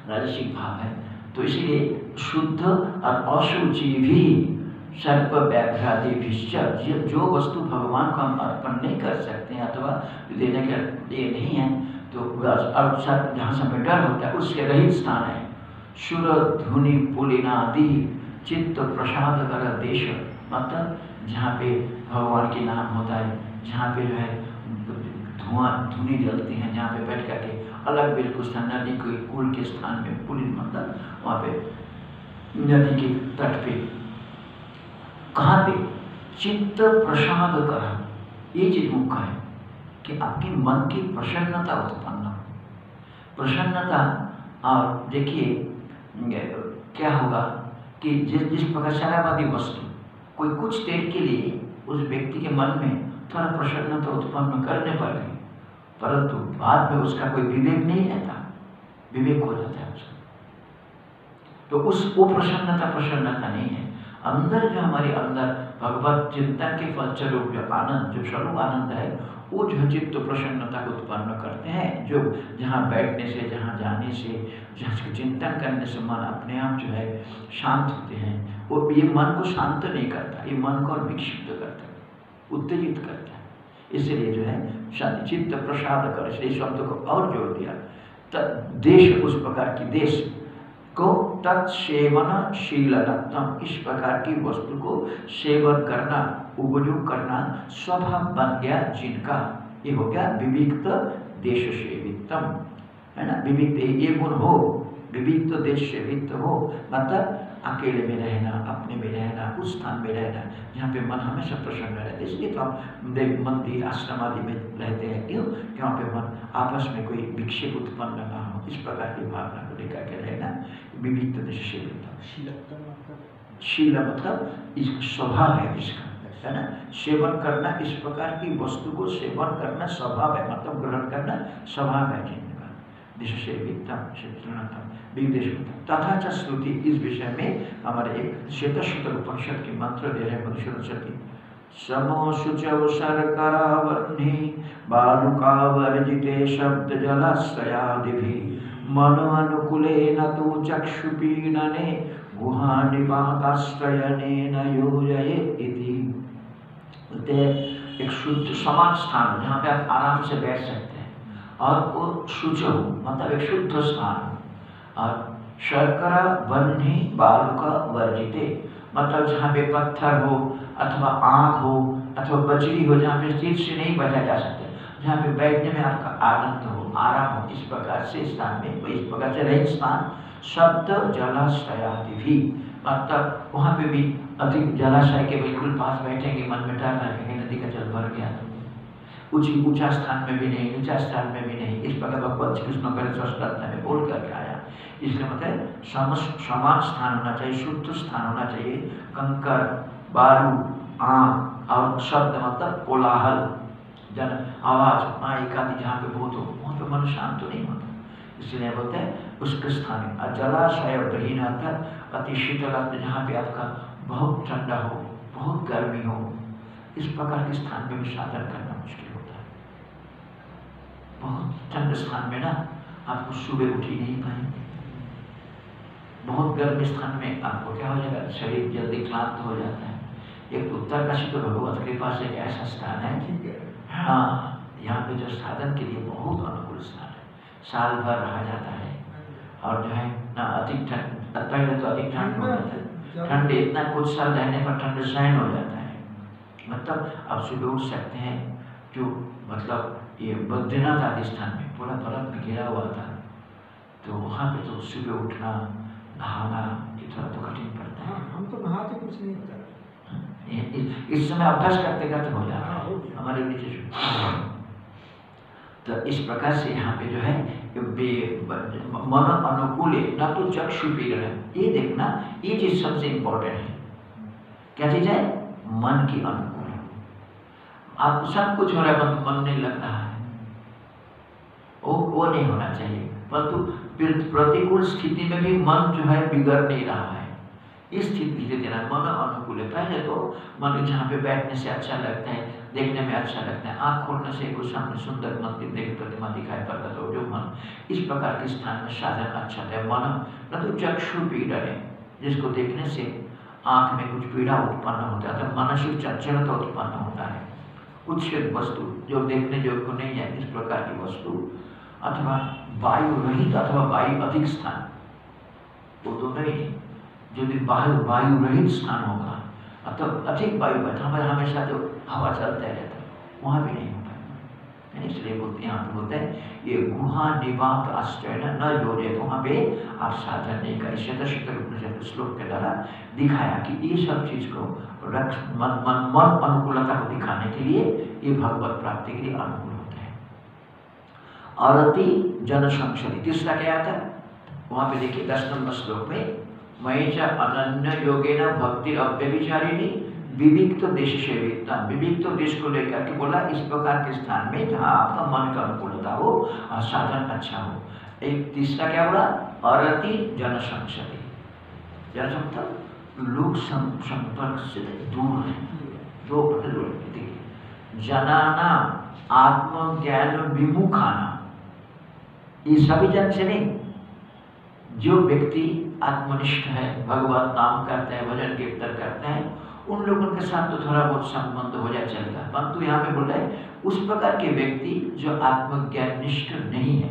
राजसिक भाव है। तो इसलिए शुद्ध और अशुचि भी सर्प व्याघ्रादि भिश्च जो वस्तु भगवान को हम अर्पण नहीं कर सकते हैं अथवा देने के लिए नहीं है तो सर्प जहाँ से डर होता है, उसके रहित स्थान है। सुर धुनि पुलिनादि चित्त, प्रसाद कर देश मतलब जहाँ पे भगवान के नाम होता है, जहाँ पे जो है धुआँ धुनी जलती हैं, जहाँ पे बैठ करके अलग बिल्कुल स्थान, नदी के कुल के स्थान में पुलिन मतलब वहाँ पे नदी के तट पे। कहाँ पे? चित्त प्रसाद कर ये चीज़ मुख्य है कि आपकी मन की प्रसन्नता उत्पन्न हो। प्रसन्नता, और देखिए क्या होगा कि जिस जिस प्रकार शराबादी वस्तु, कोई कुछ देर के लिए उस व्यक्ति के मन में थोड़ा प्रसन्नता उत्पन्न करने पर भी परंतु बाद में उसका कोई विवेक नहीं रहता। विवेक हो जाता है उसका। तो उस वो प्रसन्नता प्रसन्नता नहीं है। अंदर जो हमारे अंदर भगवत चिंतन के फलस्वरूप जो आनंद, जो स्वरूप आनंद है, वो जो चित्त प्रसन्नता को उत्पन्न करते हैं, जो जहाँ बैठने से, जहाँ जाने से, जहाँ चिंतन करने से मन अपने आप जो है शांत होते हैं, वो ये मन को शांत नहीं करता, ये मन को और विक्षिप्त करता है, उत्तेजित करता है। इसलिए जो है शांति चित्त प्रसाद कर इसलिए शब्द को और जोड़ दिया। देश उस प्रकार की देश को तत्सेवन शीलनत्म इस प्रकार की वस्तु को सेवन करना, उपयोग करना, स्वभाव बन गया जिनका। ये हो गया विविक्त देश से वित्तम है ना? विविध ये गुण हो विविध तो देश से वित्त हो मतलब अकेले में रहना अपने में रहना उस स्थान में रहना यहाँ पे मन हमेशा प्रसन्न रहता है। इसलिए तो हम देव मंदिर आश्रम आदि में रहते हैं। क्यों? कि वहाँ पे मन आपस में कोई विक्षेप उत्पन्न ना हो। इस प्रकार की भावना को लेकर के रहना विविध से शील मतलब? इस स्वभाव है इसका है ना? सेवन करना इस प्रकार की वस्तु को सेवन करना स्वभाव है। मतलब ग्रहण करना स्वभाव है जिनका दिश से वित्तम चित्रणतम विदेश तथा च श्रुति इस विषय में हमारे एक श्वेत सूत्र उपनिषद की मंत्र दे रहे मनुष्य शर्करावर्णी बालुकावर्जिते शब्द चक्षुपीडने योजये इति। एक शुद्ध समान स्थान, जहाँ पे आप आराम से बैठ सकते हैं। और वो शुच मतलब एक शुद्ध स्थान। और शर्करा बन्ही बालुका वर्जिते मतलब जहाँ पे पत्थर हो अथवा आग हो अथवा बजरी हो, जहाँ पे तीर से नहीं बचा जा सकता, जहाँ पे बैठने में आपका आनंद हो, आराम हो, इस प्रकार से स्थान में, इस प्रकार से रहित स्थान शब्द जलाशयादि भी। मतलब वहाँ पे भी अधिक जलाशय के बिल्कुल पास बैठेंगे, मन में डर लगेंगे नदी का जल भर गया। ऊँची ऊँचा स्थान में भी नहीं, नीचा स्थान में भी नहीं। इस प्रकार भगवान श्री कृष्ण पहले स्वस्थ में बोल करके आया इसलिए मतलब सम समान स्थान होना चाहिए, शुद्ध स्थान होना चाहिए। कंकर, बालू, आम और शब्द मतलब कोलाहल, जन, आवाज़ आदि जहाँ पे बहुत हो, वहाँ पे मन शांत तो नहीं होता। इसलिए बोलते हैं उसके स्थान जलाशय गहीन अर्थात अति शीतल अर्थ जहाँ पे आपका बहुत ठंडा हो, बहुत गर्मी हो, इस प्रकार के स्थान में भी साधन करना मुश्किल होता है। बहुत ठंड स्थान में ना, आपको सुबह उठ ही नहीं पाएँगे। बहुत गर्म स्थान में आपको क्या हो जाएगा? शरीर जल्दी क्लांत हो जाता है। एक उत्तर काशी तो भगवत कृपा से एक ऐसा स्थान है ठीक है। हाँ यहाँ पे जो साधन के लिए बहुत अनुकूल स्थान है। साल भर रहा जाता है। और जो है ना अधिक ठंड पहले तो अधिक ठंड हो जाता है ठंड इतना कुछ साल रहने पर ठंड सहन हो जाता है। मतलब आप सुबह उठ सकते हैं जो मतलब ये बद्रीनाथ आदि स्थान में पूरा बर्फ़ में घिरा हुआ था। तो वहाँ पे तो सुबह उठना नहाना ये थोड़ा तो कठिन पड़ता है। हाँ हम तो नहाते कुछ नहीं होता। इस- समय अभ्यास करते करते हो। जाता हाँ, है हमारे नीचे से तो इस प्रकार से यहाँ पे जो है मन अनुकूल न तो चक्षु पीड़न ये देखना ये चीज़ सबसे इम्पोर्टेंट है। क्या चीज़ है? मन की अनुकूल। आपको सब कुछ हो रहा है मन मन नहीं लग रहा है। वो वो नहीं होना चाहिए। परंतु प्रतिकूल स्थिति में भी मन जो है बिगड़ नहीं रहा है। इस स्थिति धीरे धीरे मन अनुकूल है पहले तो मन जहाँ पे बैठने से अच्छा लगता है, देखने में अच्छा लगता है। आँख खोलने से कुछ सामने सुंदर मंदिर देख प्रतिमा दिखाई पड़ता तो जो मन इस प्रकार के स्थान में साधन अच्छा है। मन न तो चक्षु पीड़ा है, जिसको देखने से आँख में कुछ पीड़ा उत्पन्न होता है तो मानसिक चंचलता उत्पन्न होता है। कुछ वस्तु जो देखने योग्य नहीं है, इस प्रकार की वस्तु अथवा वायु रहित अथवा वायु अधिक स्थान। वो ही नहीं यदि वायु वायु रहित स्थान होगा अथवा अधिक वायु बैठा हमारे हमेशा जो हवा चलता रहता है, वहाँ भी नहीं है। इसलिए बोलते, यहाँ पे बोलते हैं, ये गुहा निवात आश्रय न जोड़े तो वहाँ पे आप साधन नहीं कर इससे दशक उपनिषद श्लोक के द्वारा दिखाया कि ये सब चीज़ को रक्ष मन मन मन अनुकूलता को दिखाने के लिए ये भगवत प्राप्ति के लिए अनुकूल होते हैं अरति जन संशति तीसरा क्या आता है? वहाँ पे देखिए दस नंबर श्लोक में मई च योगे योगेन भक्ति अव्यभिचारिणी विविक्त देश सेविता। विविक्त देश को लेकर के बोला, इस प्रकार के स्थान में जहाँ आपका मन का अनुकूलता हो और साधन अच्छा हो। एक तीसरा क्या बोला? अरति जन संसति जन मतलब लोग संपर्क से दूर है। दो दूर जनाना, आत्मज्ञान, विमुखाना। ये सभी जन से नहीं। जो व्यक्ति आत्मनिष्ठ है, भगवान नाम करते हैं, भजन कीर्तन करते हैं, उन लोगों के साथ तो थोड़ा बहुत संबंध हो जाए चलेगा परंतु यहाँ पे बोल रहे हैं, उस प्रकार के व्यक्ति जो आत्मज्ञान निष्ठ नहीं है,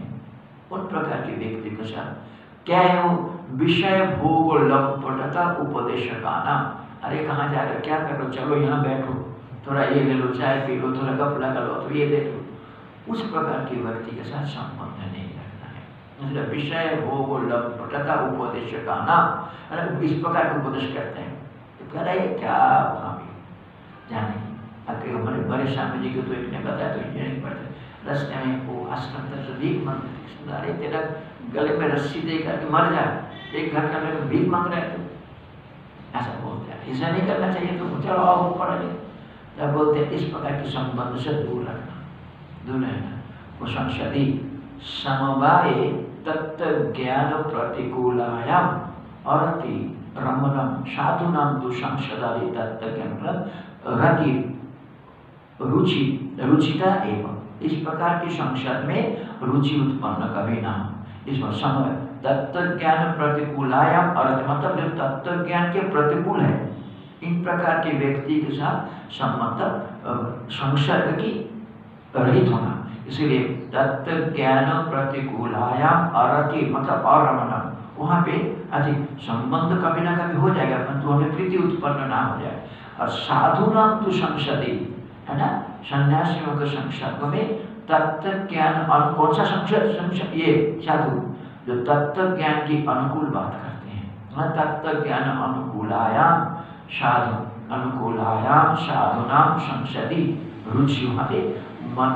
उन प्रकार के व्यक्ति के साथ। क्या है वो? विषय भोग लंपटता उपदेश का नाम अरे कहाँ जा रहे क्या कर हो? चलो यहाँ बैठो। थोड़ा ये ले लो, चाय पी लो, थोड़ा गप लगा लो तो ये देखो उस प्रकार के व्यक्ति के साथ संबंध नहीं। है मतलब विषय भोग लता उपदेश का नाम इस प्रकार के उपदेश करते हैं। तो कह रहे क्या स्वामी? जाने। अगर हमारे बड़े स्वामी जी को तो एक ने बताया तो इंजीनियरिंग पढ़ते। रस्ते में वो आश्रम तक से भीख मांग अरे तेरा गले में रस्सी दे करके मर जाए एक घर का मेरे भीख मांग रहे तो। ऐसा बोलते हैं। ऐसा नहीं करना चाहिए तो चलो आओ पढ़ ले तब बोलते हैं, इस प्रकार के संबंध से दूर रखना। दूर रहना। वो संसदी समवाय तत्व ज्ञान प्रतिकूलायाम अरति रमणम साधु नाम दुसंसदारी तत्व ज्ञान रति रुचि, रुचिता एवं। इस प्रकार की संसद में रुचि उत्पन्न कभी ना। इसमें समय तत्व ज्ञान प्रतिकूलायाम अर्थ मतलब जो तत्व ज्ञान के प्रतिकूल है, इन प्रकार के व्यक्ति के साथ मतलब संसर्ग की रहित होना। इसलिए तत्व ज्ञान प्रतिकूलायाम अरति मतलब अरमणम वहाँ पे अधिक संबंध कभी ना कभी हो जाएगा, परंतु हमें प्रीति उत्पन्न ना हो जाए। और साधु नाम तो संसदी है ना? सन्यासियों के संसर्ग में तत्व ज्ञान कौन सा संसद ये साधु, जो तत्व ज्ञान की अनुकूल बात करते हैं। तत्व ज्ञान अनुकूलायाम साधु अनुकूलायाम साधु नाम संसदी रुचि वहाँ पे मन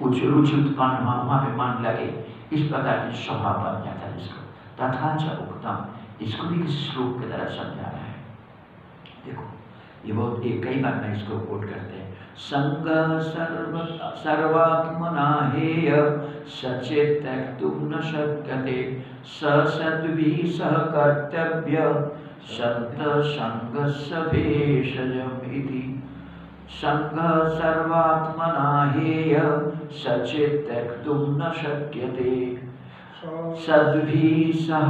उच्च रुचि उत्पन्न हुआ वहाँ पे मन लगे। इस प्रकार की स्वभाव बन जाता है इसको। तथा च उत्तम इसको भी किसी श्लोक की तरह समझाना है। देखो, ये बहुत ये कई बार मैं इसको कोट करते हैं। संग सर्व, सर्वात्मना हेय सचेत न सह कर्तव्य, संत संग संग सर्वात्मना हेय सचेत त्यक्तुम न शक्यते सद्भि सह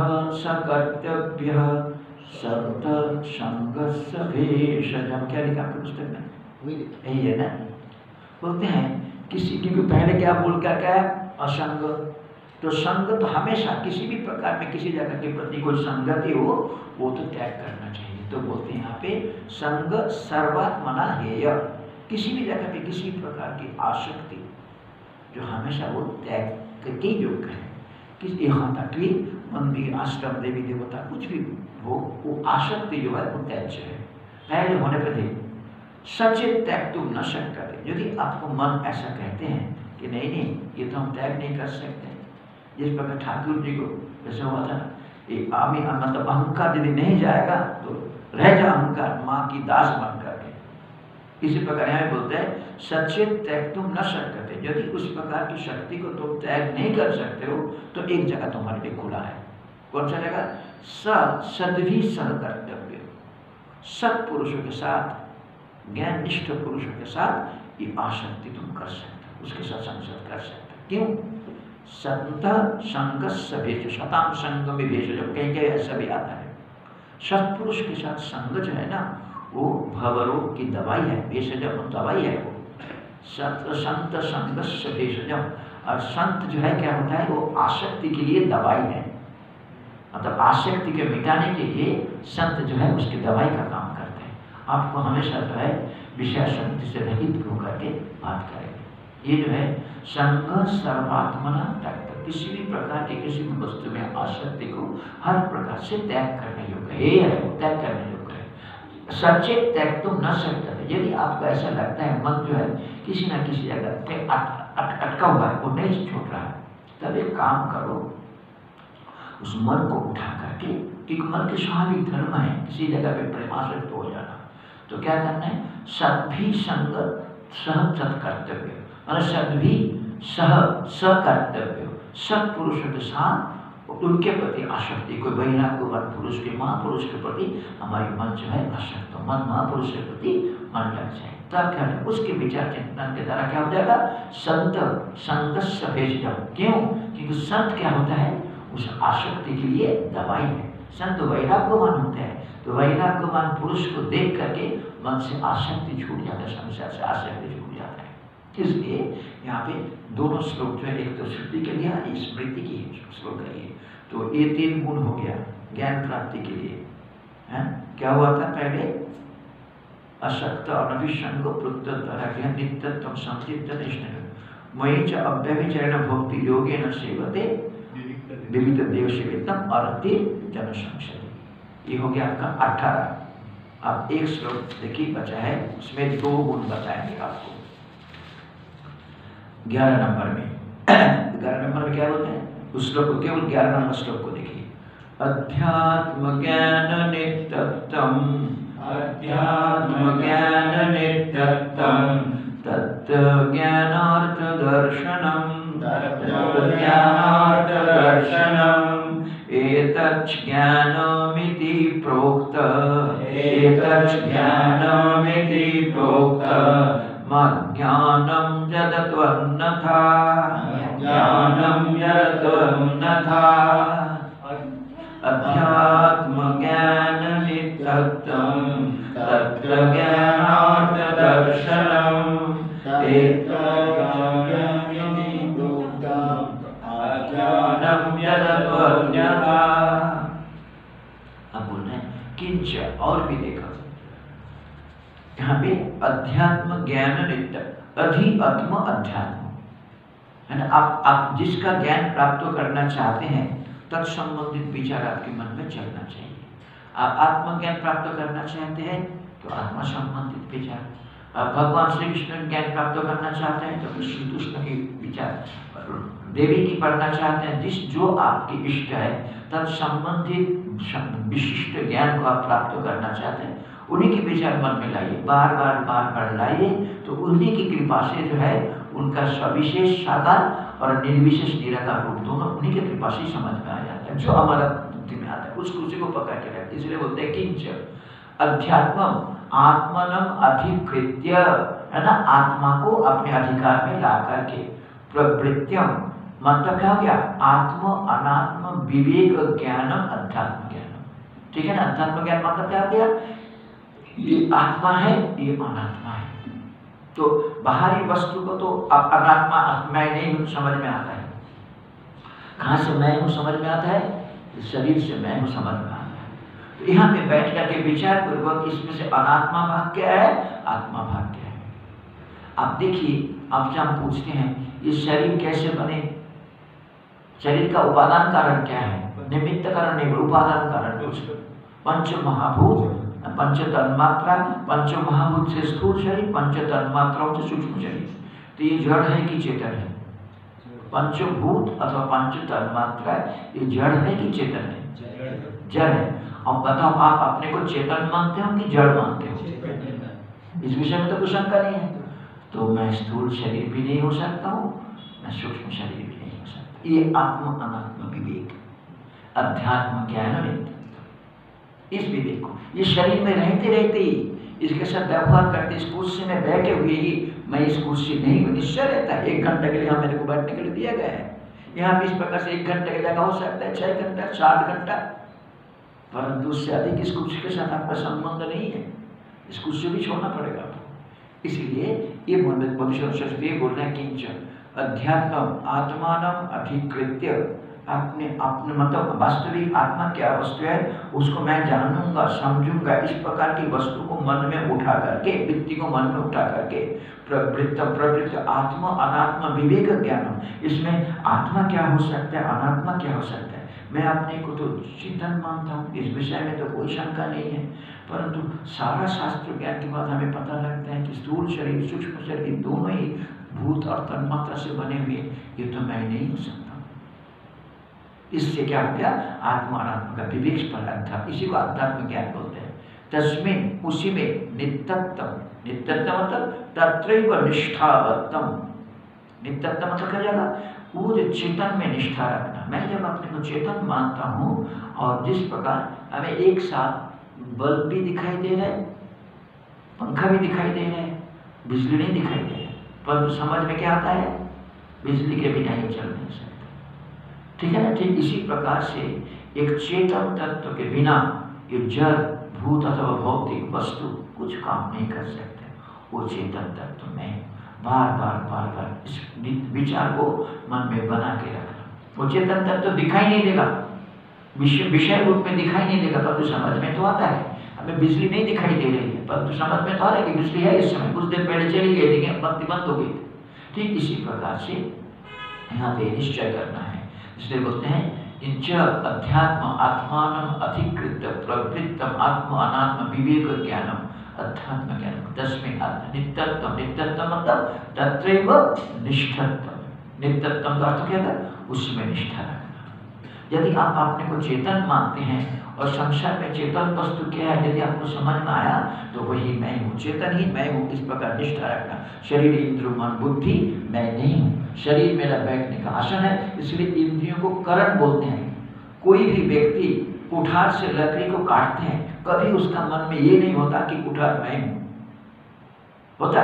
क्या लिखा पुस्तक में यही है ना बोलते हैं, किसी क्योंकि पहले क्या बोल क्या क्या है? असंग। तो संग तो हमेशा किसी भी प्रकार में किसी जगह के प्रति कोई संगति हो, वो तो त्याग करना चाहिए। तो बोलते हैं यहाँ पे, संग सर्वात्मना हेय। किसी भी जगह पे किसी प्रकार की आसक्ति जो हमेशा वो त्याग के योग्य है। किस यहाँ कि मंदिर, आश्रम, देवी, देवता, कुछ भी हो, वो आसक्ति जो है वो त्याज्य है। पहले होने पर देख सचेत त्याग तुम न सकते यदि आपको मन ऐसा कहते हैं कि नहीं नहीं, ये तो हम त्याग नहीं कर सकते। जिस प्रकार ठाकुर जी को जैसे हुआ था ये आमी मतलब अहंकार यदि नहीं जाएगा तो रह जा अहंकार, माँ की दास बन करके। इसी प्रकार यहाँ बोलते हैं सचेत त्याग तुम न सकते यदि उस प्रकार की शक्ति को तुम त्याग नहीं कर सकते हो तो एक जगह तुम्हारे लिए खुला है। कौन सा जगह? स सदभी सह कर्तव्य सत्पुरुषों के साथ ज्ञान निष्ठ पुरुषों के साथ ये आसक्ति तुम कर सकते हो, उसके साथ संसद कर सकते हो। क्यों? संत संग भेज शताम संग में भेज जब कहीं कहीं ऐसा भी आता है। सत्पुरुष के साथ संग जो है ना, वो भवरोग की दवाई है भेषजम दवाई है वो। सत संत संग भेषजम। और संत जो है, क्या होता है? वो आसक्ति के लिए दवाई है। मतलब आसक्ति के मिटाने के लिए संत जो है, उसकी दवाई का काम करते हैं। आपको हमेशा जो है, विषय शक्ति से रहित होकर के बात करेंगे। ये जो है, संग सर्वात्मना तक किसी भी प्रकार के किसी भी वस्तु में आसक्ति को हर प्रकार से त्याग करने योग्य ये है त्याग करने योग्य है। सचेत त्याग तो न सकता यदि आपको ऐसा लगता है, मन जो है किसी ना किसी जगह पे अट, अट, अटका हुआ है वो नहीं छोड़ रहा है। तब एक काम करो उस मन को उठा करके एक मन के स्वाभाविक धर्म है किसी जगह पे प्रेमासक्त हो जाना। तो क्या करना है? सभी संगत सह सत्कर्तव्य। मतलब सभी सह सकर्तव्य। सत्पुरुषों के साथ उनके प्रति आसक्ति कोई वैराग्यवान पुरुष के महापुरुष के प्रति हमारी मन जो है आसक्त मन महापुरुष के प्रति मन लग जाए है। उसके विचार चिंतन के द्वारा क्या हो जाएगा? संत संघर्ष भेज क्यों? क्योंकि संत क्या होता है? उस आसक्ति के लिए दवाई है। संत वैराग्यवान होते हैं। तो वैराग्यवान पुरुष को देख करके मन से आसक्ति छूट जाता है समस्या से आसक्ति छूट जाता है। इसलिए यहाँ पे दोनों श्लोक जो है, एक तो श्रुति के लिए स्मृति की श्लोक है ये तो ये तीन गुण हो गया ज्ञान प्राप्ति के लिए। है? क्या हुआ था पहले? अशक्त अनभिसंग प्रत्यय नित्यत्व संचित मयि च अव्यभिचरण भक्ति योगे न सेवते, विविध देव सेवितम अरति जन संसद ये हो गया आपका अठारह। अब एक श्लोक देखिए, बचा है, उसमें दो गुण बताएँगे आपको। ग्यारह नंबर में। ग्यारह नंबर में क्या बोलते हैं? उस श्लोक को, केवल ग्यारह नंबर श्लोक को देखिए। अध्यात्म ज्ञान नित्यत्तम अध्यात्म ज्ञान नित्यत्तम तत्व ज्ञानार्थ दर्शनम ज्ञानार्थ दर्शनम एतच् ज्ञानमिति प्रोक्त एतच् ज्ञानमिति प्रोक्त मज्ञानं यदत्वन्नथा ज्ञानं यदत्वन्नथा अध्यात्मज्ञाननित्यत्वं और भी देखो। यहाँ पे अध्यात्म ज्ञान अधि आत्म अध्यात्म। है ना, आप आप जिसका ज्ञान प्राप्त करना चाहते हैं, तत्संबंधित विचार आपके मन में चलना चाहिए। आप आत्मज्ञान प्राप्त करना चाहते हैं तो आत्मा संबंधित विचार। आप भगवान श्री कृष्ण ज्ञान प्राप्त करना चाहते हैं तो श्री कृष्ण के विचार देवी की पढ़ना चाहते हैं, जिस जो आपकी इष्ट है तत्संबंधित विशिष्ट ज्ञान को आप प्राप्त करना चाहते हैं, उन्हीं के विचार मन में लाइए। बार बार बार बार लाइए तो उन्हीं की कृपा से जो है, उनका सविशेष साकार और निर्विशेष निराकार रूप दोनों उन्हीं की कृपा से समझ में आ जाता है। जो हमारा बुद्धि में आता है, उस कुर्सी को पकड़ के रखते इसलिए बोलते हैं किंच अध्यात्म आत्मनम अधिकृत्य, है ना? आत्मा को अपने अधिकार में ला करके प्रवृत्त्यम मतलब क्या हो गया? आत्म अनात्म विवेक ज्ञानम अध्यात्म ज्ञानम। ठीक है ना? अध्यात्म ज्ञान मतलब क्या हो गया? ये आत्मा है, ये अनात्मा है। तो बाहरी वस्तु को तो अनात्मा, मैं नहीं हूँ, समझ में आता है। कहाँ से मैं हूँ, समझ में आता है? शरीर से मैं हूँ, समझ में आता है। यहाँ पे बैठ करके विचार पूर्वक इसमें से अनात्मा भाग क्या है आत्मा भाग क्या है। आप देखिए आपसे हम पूछते हैं ये शरीर कैसे बने? शरीर का उपादान कारण क्या है? निमित्त कारण नहीं उपादान कारण पंच महाभूत पंच तन्मात्रा पंच महाभूत से स्थूल शरीर पंच तन्मात्राओं से सूक्ष्म शरीर। तो ये जड़ है कि चेतन है? पंचभूत अथवा पंच तन्मात्रा ये जड़ है कि चेतन है। जड़ है। अब बताओ आप अपने को चेतन मानते हो कि जड़ मानते हो? इस विषय में तो कुछ शंका नहीं है। तो मैं स्थूल शरीर भी नहीं हो सकता हूँ मैं सूक्ष्म शरीर भी नहीं हो सकता। ये आत्म अनात्म विवेक अध्यात्म ज्ञान इस विवेक को ये शरीर में रहते रहते ही इसके साथ व्यवहार करते इस कुर्सी में बैठे हुए ही मैं इस कुर्सी नहीं हूँ निश्चय रहता है। एक घंटे के लिए यहाँ मेरे को बैठने के लिए दिया गया है। यहाँ भी इस प्रकार से एक घंटे की जगह हो सकता है छः घंटा सात घंटा। परंतु उससे अधिक इस कुर्सी के साथ आपका संबंध नहीं है। इस कुर्सी भी छोड़ना पड़ेगा आपको। इसलिए ये मधुसूदन सरस्वती बोल रहे हैं किंच अध्यात्म आत्मान अधिकृत्य। अपने अपने मतलब वास्तविक आत्मा क्या वस्तु है, उसको मैं जानूँगा, समझूँगा, इस प्रकार की वस्तु को मन में उठा करके वृत्ति को मन में उठा करके, प्रवृत्त प्रवृत्त आत्मा, अनात्मा, विवेक ज्ञान इसमें आत्मा क्या हो सकता है, अनात्मा क्या हो सकता है? मैं अपने को तो चेतन मानता हूँ, इस विषय में तो कोई शंका नहीं है। परंतु सारा शास्त्र ज्ञान के बाद हमें पता लगता है कि स्थूल शरीर, सूक्ष्म शरीर दोनों ही भूत और तन्मात्रा से बने हुए ये तो मैं नहीं हो सकता। इससे क्या हो गया? आत्मा अनात्मा का विवेक पर अध्यात्म इसी को अध्यात्म ज्ञान बोलते हैं। तस्मिन उसी में नित्यत्म नित्यत्म मतलब तत्रैव निष्ठावत्तम। नित्यत्म मतलब क्या जाएगा? जो चेतन में निष्ठा रखना। मैं जब अपने को चेतन मानता हूँ और जिस प्रकार हमें एक साथ बल्ब भी दिखाई दे रहा पंखा भी दिखाई दे रहा है, बिजली नहीं दिखाई दे रहा, परंतु समझ में क्या आता है? बिजली के बिना ही चल नहीं सकता। ठीक है ना? ठीक इसी प्रकार से एक चेतन तत्व के बिना ये जड़, भूत अथवा भौतिक वस्तु कुछ काम नहीं कर सकते। वो चेतन तत्व में बार बार बार बार इस विचार को मन में बना के रखना वो चेतन तत्व तो दिखाई नहीं देगा। विषय रूप में दिखाई नहीं देगा, परंतु समझ में तो आता है। हमें बिजली नहीं दिखाई दे रही है, परंतु समझ में तो आ रहा है कि बिजली है इस समय। कुछ देर पहले चली गई लेकिन बत्ती बंद हो गई ठीक इसी प्रकार से यहाँ पे निश्चय करना है। इसलिए बोलते हैं इंच अध्यात्म आत्मान अधिकृत प्रवृत्तम आत्म अनात्म विवेक ज्ञानम अध्यात्म ज्ञान दसवें आत्म नित्यत्व। नित्यत्व मतलब तत्रैव निष्ठत्व। नित्यत्व का अर्थ क्या है उसमें निष्ठा रखना। यदि आप अपने को चेतन मानते हैं और संसार में चेतन वस्तु क्या है, यदि आपको समझ में आया तो वही मैं हूँ चेतन ही, मैं हूँ इस प्रकार निष्ठा रखना। शरीर इंद्र मन, बुद्धि, मैं नहीं हूँ। शरीर मेरा बैठने का आसन है, इसलिए इंद्रियों को करण बोलते हैं। कोई भी व्यक्ति कुठार से लकड़ी को काटते हैं, कभी उसका मन में ये नहीं होता कि कुठार मैं हूँ। होता?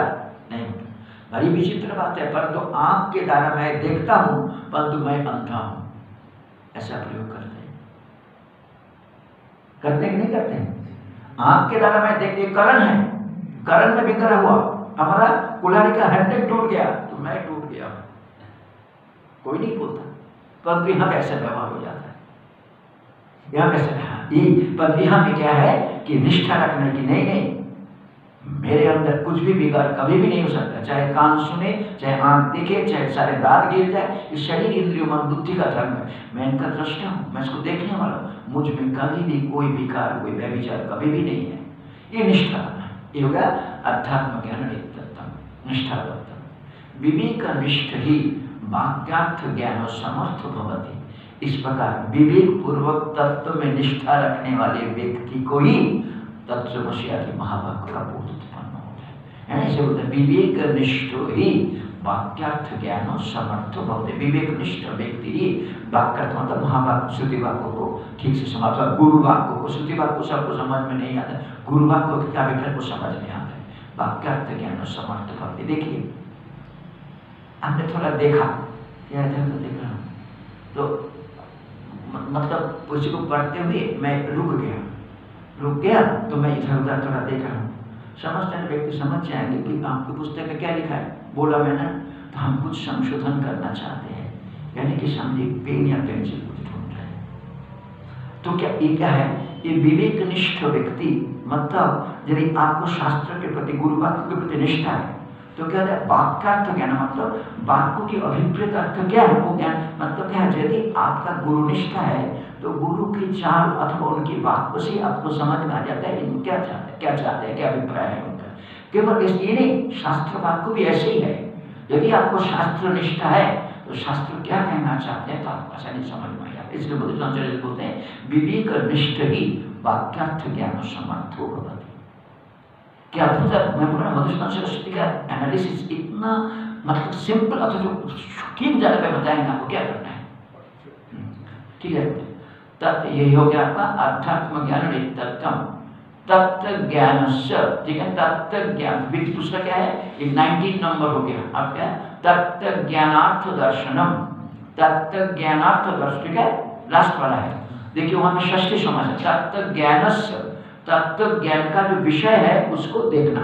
नहीं होता। बड़ी विचित्र बात है, परंतु तो आँख के द्वारा मैं देखता हूँ, परंतु मैं अंधा हूँ। ऐसा प्रयोग करते हैं। करते हैं कि नहीं करते हैं? आँख के द्वारा मैं देखते करण है। करण में बिखरा हुआ। हमारा कुल्हाड़ी का हैंडल टूट गया तो मैं टूट गया कोई नहीं बोलता। परंतु यहाँ कैसे व्यवहार हो जाता है। यहाँ कैसे हाँ पर पे क्या है कि निष्ठा रखने की नहीं नहीं मेरे अंदर कुछ भी बिगाड़ कभी भी नहीं हो सकता। चाहे कान सुने, चाहे आँख देखे, चाहे सारे दांत गिर जाए ये शरीर इंद्रिय मन बुद्धि का धर्म है। मैं इनका दृष्टा हूँ, मैं इसको देखने वाला हूँ। मुझमें कभी भी कोई विकार, कोई व्यविचार कभी भी नहीं है। ये निष्ठा। ये हो गया अध्यात्म ज्ञान नित्यतम निष्ठा विवेक निष्ठ ही वाक्यार्थ ज्ञान समर्थ भवती। इस प्रकार विवेक पूर्वक तत्व में निष्ठा रखने वाले व्यक्ति को ही तत्वमसिया के महाभाग का बोध। ऐसे बोलते विवेक निष्ठ ही वाक्यार्थ ज्ञान समर्थ बोलते विवेक निष्ठ व्यक्ति ही वाक्यार्थ मतलब महाभाग श्रुति वाक्यों को ठीक से समझ गुरु वाक्यों को श्रुति वाक्य सबको समझ में नहीं आता। गुरु वाक्यों के क्या विफल को समझ नहीं आता है। वाक्यार्थ ज्ञान समर्थ भक्ति देखिए आपने थोड़ा देखा, क्या इधर तो देख। रहा हूँ तो मतलब उसी को पढ़ते हुए मैं रुक गया। रुक गया तो मैं इधर उधर थोड़ा देख हूँ व्यक्ति समझ जाएँगे कि आपकी पुस्तक में क्या लिखा है। बोला मैंने तो हम कुछ संशोधन करना चाहते हैं। यानी कि समझे पेन या पेंसिल कुछ ढूंढ रहे हैं तो क्या ये क्या है? ये विवेक निष्ठ व्यक्ति मतलब यदि आपको शास्त्र के प्रति, गुरु वाक्य के प्रति निष्ठा है तो क्या है? वाक्यार्थ ज्ञान मतलब वाक्यों की अभिप्रेत अर्थ क्या है? वो ज्ञान मतलब क्या है? यदि आपका गुरु निष्ठा है तो गुरु की चाल अथवा उनकी वाक्य से आपको समझ में आ जाता है क्या चाहते क्या चाहते हैं, क्या अभिप्राय है उनका। केवल इसलिए नहीं, शास्त्र वाक्य भी ऐसे ही है। यदि आपको शास्त्र निष्ठा है तो शास्त्र क्या कहना चाहते हैं तो आपको ऐसा नहीं समझ में आया इसलिए मधुसूदन बोलते हैं विवेक निष्ठ ही वाक्यार्थ ज्ञान समर्थ हो क्या अद्भुत मैं बोल रहा मधुसूदन सरस्वती का एनालिसिस इतना मतलब सिंपल अथवा जो ठीक जगह पे बताएँगे आपको, क्या करना है? ठीक है? तत्व यही हो गया आपका अध्यात्म ज्ञान तत्व ज्ञान ठीक है तत्व ज्ञान दूसरा क्या है? ये नाइनटीन नंबर हो गया। तत्व ज्ञानार्थ दर्शनम तत्व ज्ञानार्थ दर्शन ठीक है? लास्ट वाला है। देखिए, वहाँ है तत्व ज्ञान तत्व ज्ञान का जो विषय है, उसको देखना।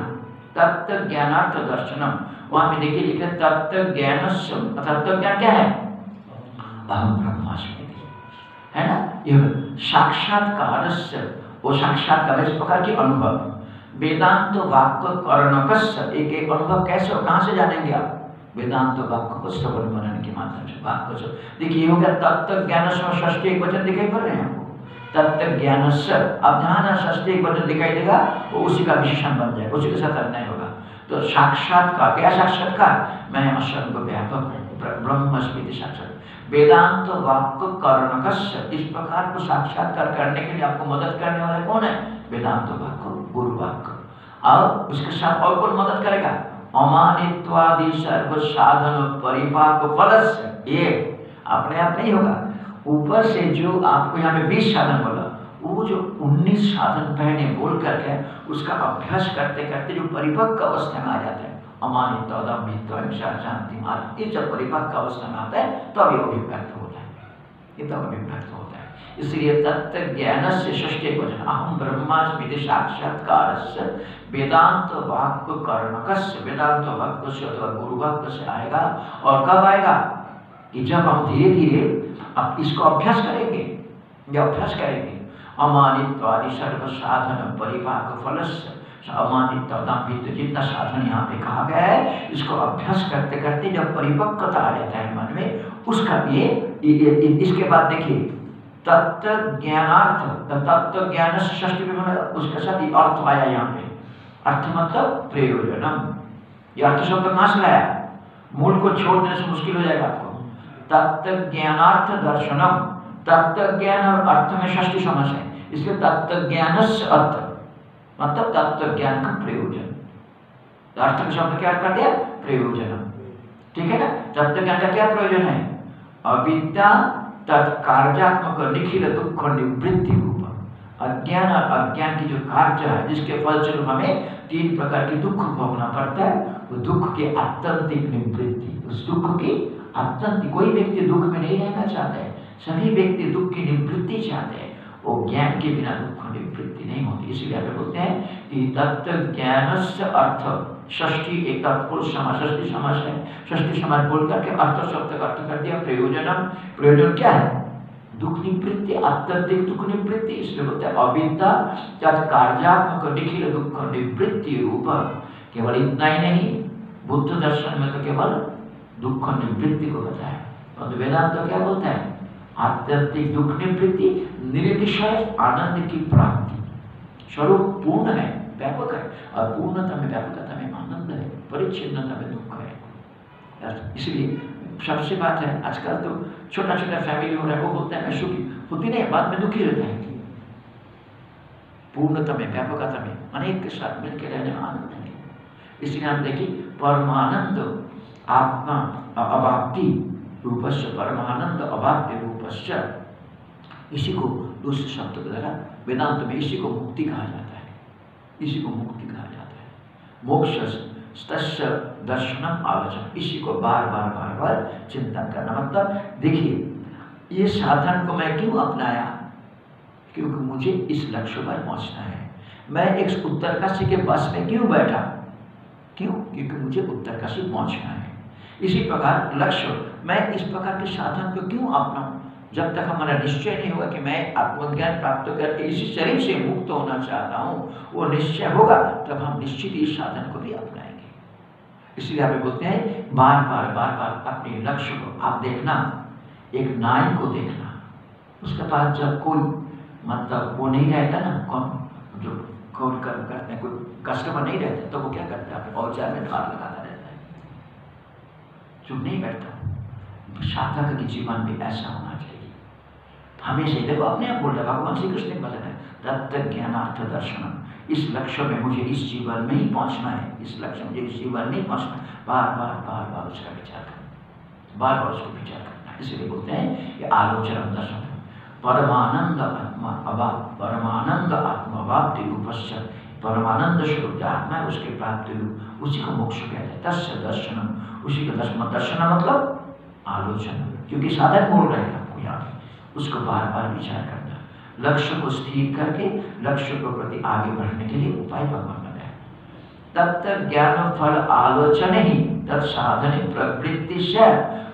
तत्व ज्ञानार्थ दर्शनम वहाँ पे देखिए, लिखे तत्व ज्ञान तत्व ज्ञान क्या है? अहम है ना? ये साक्षात्कार वो साक्षात्कार इस प्रकार के अनुभव। वेदांत वाक्य कर्ण एक एक अनुभव कैसे कहाँ से जानेंगे आप? वेदांत वाक्य को मनन के माध्यम से, वाक्य से देखिए, हो गया तत्व ज्ञान एक वचन दिखाई पड़ रहे हैं आपको। तत्व ज्ञान जहाँ एक वचन दिखाई देगा, वो उसी का विशेषण बन जाएगा, उसी के साथ अन्याय होगा। तो साक्षात्कार, क्या साक्षात्कार? मैं असर्व व्यापक ब्रह्म स्मृति साक्षात वेदांत वाक्य कर्ण इस प्रकार को साक्षात्कार करने के लिए आपको मदद करने वाले कौन है? वेदांत वाक्य गुरु वाक्य और उसके साथ और कौन मदद करेगा? अमानित्वादि सर्व साधन परिपाक ये अपने आप नहीं होगा। ऊपर से जो आपको यहाँ पे बीस साधन बोला, वो जो उन्नीस साधन पहले बोल करके उसका अभ्यास करते करते जो परिपक्व अवस्था में आ जाता है अमानित अदम्भित हिंसा शांति मार्ग। ये जब परिपक्व अवस्था में आता है, तब ये अभिव्यक्त होता है। ये तब अभिव्यक्त होता है। इसलिए तत्व ज्ञान से षष्ठी वचन अहम ब्रह्मास्मि साक्षात्कार वेदांत वाक्य कर्णक वेदांत वाक्य से अथवा गुरु वाक्य से आएगा, और कब आएगा? कि जब हम धीरे धीरे अब इसको अभ्यास करेंगे, या अभ्यास करेंगे अमानित्वादि सर्व साधन परिपाक फलस्य दाम्भित जितना साधन यहाँ पे कहा गया है इसको अभ्यास करते करते जब परिपक्वता आ जाता है मन में उसका ये, ये, ये इसके बाद देखिए तत्व ज्ञानार्थ तत्व ज्ञान उसके साथ ही अर्थ आया यहाँ पे। अर्थ मतलब प्रयोजनम। ये अर्थ शब्द कहाँ से लाया? मूल को छोड़ देने से मुश्किल हो जाएगा आपको। तत्व ज्ञानार्थ दर्शनम। तत्व ज्ञान और अर्थ में षष्टि समझ है। इसलिए तत्व ज्ञान अर्थ। मतलब तत्व ज्ञान का प्रयोजन अर्थ शब्द क्या कर दिया? प्रयोजन ठीक है ना? तत्व ज्ञान का क्या प्रयोजन है? अविद्या तत्कार्यात्मक निखिल दुख निवृत्ति रूप। अज्ञान और अज्ञान की जो कार्य है, जिसके फलस्वरूप हमें तीन प्रकार के दुख भोगना पड़ता है, वो दुख के आत्यंतिक निवृत्ति। उस दुख की अत्यंत कोई व्यक्ति दुख में नहीं रहना चाहता है, सभी व्यक्ति दुख की निवृत्ति चाहते हैं। वो ज्ञान के बिना दुख निवृत्ति नहीं होती। इसलिए आप बोलते हैं कि तत्व ज्ञान से अर्थ, षष्ठी एक तत्पुरुष षष्ठी समाज है षष्ठी समाज बोल करके अर्थ, शब्द का अर्थ कर दिया, प्रयोजनम। प्रयोजन क्या है? दुख निवृत्ति अत्यधिक दुख निवृत्ति। इसलिए बोलते हैं अविद्या कार्यात्मक निखिल दुख निवृत्ति रूप। केवल इतना ही नहीं, बुद्ध दर्शन में तो केवल दुख निवृत्ति को बताया। और वेदांत तो क्या बोलता है? आत्यंतिक दुख निवृत्ति निर्दिशय आनंद की प्राप्ति। स्वरूप पूर्ण है, व्यापक है। और पूर्णता में व्यापकता में आनंद है, परिच्छिन्नता में दुख है। इसलिए सबसे बात है, आजकल तो छोटा छोटा फैमिली हो रहा है, वो होता है सुखी होती नहीं बाद में दुखी रहता है। पूर्णता में, व्यापकता में, अनेक के साथ मिलकर रहने में आनंद है। इसलिए हम देखिए, परमानंद, आत्मा अवाप्ति रूपस्य परमानंद अवाप्य रूपस्य। इसी को दूसरे शब्द के द्वारा वेदांत में इसी को मुक्ति कहा जाता है। इसी को मुक्ति कहा जाता है। मोक्ष तस्य दर्शनम आलोचन। इसी को बार बार बार बार चिंतन करना। मतलब देखिए, ये साधन को मैं क्यों अपनाया? क्योंकि मुझे इस लक्ष्य पर पहुँचना है। मैं एक उत्तरकाशी के बस में क्यों बैठा? क्यों? क्योंकि मुझे उत्तरकाशी पहुँचना है। इसी प्रकार लक्ष्य मैं इस प्रकार के साधन को क्यों अपनाऊं? जब तक हमारा निश्चय नहीं होगा कि मैं आत्मज्ञान प्राप्त करके इसी शरीर से मुक्त होना चाहता हूँ, वो निश्चय होगा, तब हम निश्चित इस साधन को भी अपनाएँगे। इसलिए आप बोलते हैं बार बार बार बार अपने लक्ष्य को आप देखना, एक नाई को देखना। उसके पास जब कोई मतलब वो नहीं रहता ना, कौन, जो कौन कर करते हैं, कोई कस्टमर नहीं रहता तो वो क्या करता है? और चार में धार लगाता रहता है। चुप नहीं बैठता। साधक के जीवन में ऐसा होना चाहिए। हमेशा देखो, अपने आप बोल रहे भगवान श्री कृष्ण वचन है तत्व ज्ञानार्थ दर्शन इस लक्ष्य में मुझे इस जीवन में ही पहुँचना है। इस लक्ष्य मुझे इस जीवन में ही पहुँचना बार बार बार बार उसका विचार करना बार बार उसको विचार करना इसलिए बोलते हैं कि आलोचना दर्शन परमानंद आत्मा अभाव, परमानंद आत्मा अभाव रूपस्य परमानंद स्वरूप जो आत्मा है, उसके प्राप्ति रूप, उसी को मोक्ष कहते हैं। तस्य दर्शन उसी का दर्शन दर्शन मतलब आलोचना। क्योंकि साधन बोल रहे हैं आपको यहाँ उसको बार बार विचार करना। लक्ष्य को स्थिर करके लक्ष्य को प्रति आगे बढ़ने के लिए उपाय भगवान बनाए तत्व ज्ञान फल आलोचन ही तत्साधन प्रवृत्ति से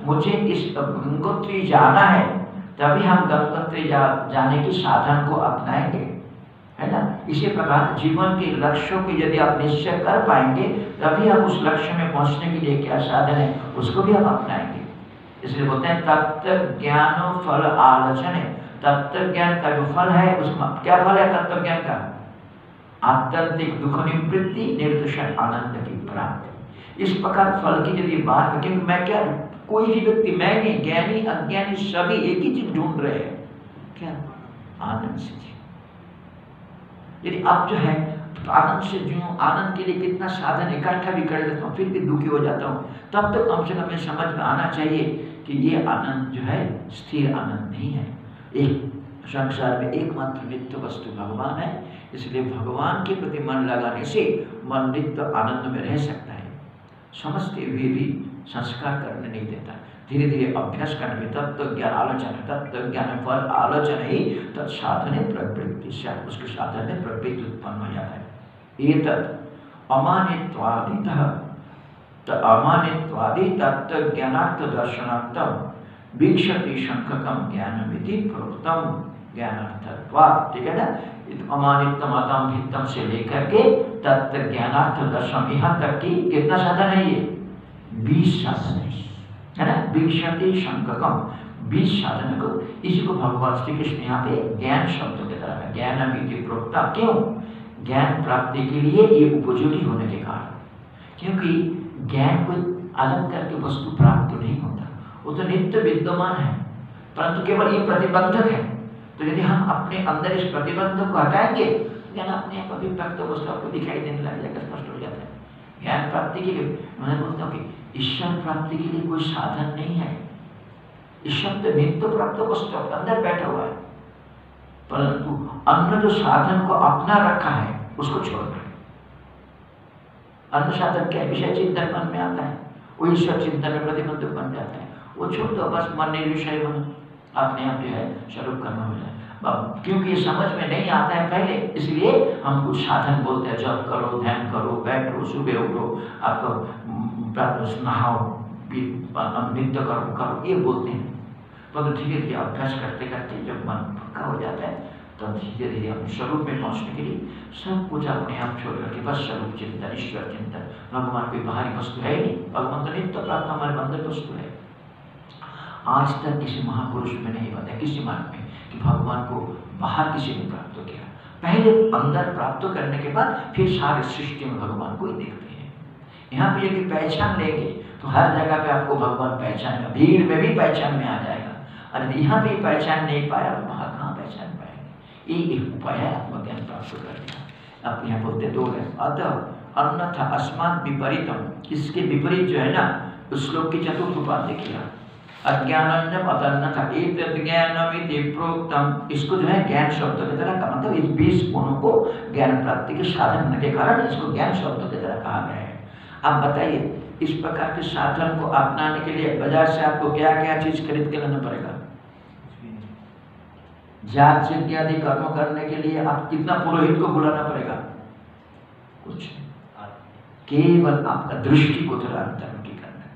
मुझे इस गंगोत्री जाना है तभी हम गंगोत्री जा, जाने की साधन को अपनाएँगे। है ना? इसी प्रकार जीवन के लक्ष्यों की यदि आप निश्चय कर पाएँगे तभी हम उस लक्ष्य में पहुँचने के लिए क्या साधन है उसको भी हम अपनाएँगे। इसलिए बोलते हैं तत्व ज्ञान फल आलोचन। तत्व ज्ञान का जो फल है उसका क्या फल है तत्व ज्ञान का? आत्यंतिक दुख निवृत्ति निर्दोषण आनंद की प्राप्ति। इस प्रकार फल की यदि बात क्योंकि मैं क्या कोई भी व्यक्ति मैं नहीं ज्ञानी अज्ञानी सभी एक ही चीज़ ढूंढ रहे हैं। क्या? आनंद से यदि अब जो है तो आनंद से जो आनंद के लिए कितना साधन इकट्ठा भी कर लेता हूँ फिर भी दुखी हो जाता हूँ तब तक कम से कम समझ में आना चाहिए कि ये आनंद जो है, स्थिर आनंद नहीं है। एक संसार में एकमात्र नित्य वस्तु भगवान है, इसलिए भगवान के प्रति मन लगाने से मन नित्य आनंद में रह सकता है। समझते हुए भी संस्कार करने नहीं देता। धीरे धीरे अभ्यास करने तत्व, ज्ञान आलोचना, तत्व, ज्ञान फल, आलोचना ही तत्साधन प्रवृत्ति से उसके साधन में प्रवृत्ति उत्पन्न हो जाता है। ये तत् अमानित्वादित अमानित्वादि ज्ञानार्थ दर्शनार्थम शंखकम ज्ञान प्रोक्तम ठीक है ना? अदम्भितम से लेकर के ज्ञानार्थ दर्शन यहाँ तक की कितना साधन है ये? बीस साधन है। ना? शंककम बीस साधन को इसी को भगवान श्री कृष्ण यहाँ पे ज्ञान शब्द के प्रोक्ता। क्यों? ज्ञान प्राप्ति के लिए ये उपयोगी होने के कारण। क्योंकि ज्ञान को अलग करके वस्तु प्राप्त तो नहीं होता। वो तो नित्य विद्यमान है, परंतु केवल ये प्रतिबंधक है। तो यदि हम अपने अंदर इस प्रतिबंधक को हटाएँगे ज्ञान अपने आप अभिव्यक्त वस्तु आपको दिखाई देने लग जाएगा, स्पष्ट हो जाता है। ज्ञान प्राप्ति के लिए मैं बोलता हूँ कि ईश्वर प्राप्ति के लिए कोई साधन नहीं है। ईश्वर तो नित्य प्राप्त वस्तु आपके अंदर बैठा हुआ है। परंतु अन्य जो साधन को अपना रखा है, उसको छोड़ना अन्य साधन क्या विषय चिंतन मन में आता है, वो ईश्वर चिंतन में प्रतिबंधक बन जाता है। वो छोड़ दो बस मन निर्विषय बनो अपने आप जो है स्वरूप कर्म हो जाए। क्योंकि समझ में नहीं आता है पहले, इसलिए हम कुछ साधन बोलते हैं जब करो, ध्यान करो, बैठो, सुबह उठो, आपको नहाओ नृत्य करो करो, ये बोलते हैं। परंतु धीरे धीरे अभ्यास करते करते जब मन पक्का हो जाता है तब धीरे धीरे हम स्वरूप में पहुँचने के लिए सब कुछ अपने आप छोड़ करके बस स्वरूप चिंतन, ईश्वर चिंतन। भगवान कोई बाहरी वस्तु है नहीं? भगवान तो नित्य प्राप्त हमारे अंदर वस्तु है। आज तक किसी महापुरुष में नहीं बताया किसी मार्ग में कि भगवान को बाहर किसी ने प्राप्त किया। पहले अंदर प्राप्त करने के बाद फिर सारे सृष्टि में भगवान को ही देखते हैं। यहाँ पे यदि पहचान लेंगे तो हर जगह पे आपको भगवान पहचान, भीड़ में भी पहचान में आ जाएगा। और यहाँ पे पहचान नहीं पाया तो पाएँगे एक उपाय आत्मज्ञान प्राप्त करने आप यहाँ बोलते दो है अतः अन्यथा अस्मात विपरीतम इसके विपरीत जो है ना उस श्लोक की चतुर्थ उपाधि किया अज्ञानंजम अतन्नथा एक ज्ञानम प्रोक्तम इसको जो है ज्ञान शब्द की तरह का मतलब इस बीस गुणों को ज्ञान प्राप्ति के साधन के कारण इसको ज्ञान शब्द की तरह कहा गया है आप बताइए इस प्रकार के साधन को अपनाने के लिए बाज़ार से आपको क्या क्या चीज़ खरीद के लाना पड़ेगा यज्ञ आदि कर्म करने के लिए आप कितना पुरोहित को बुलाना पड़ेगा? कुछ केवल आपका दृष्टि को थोड़ा अंतर्मुखी करना है।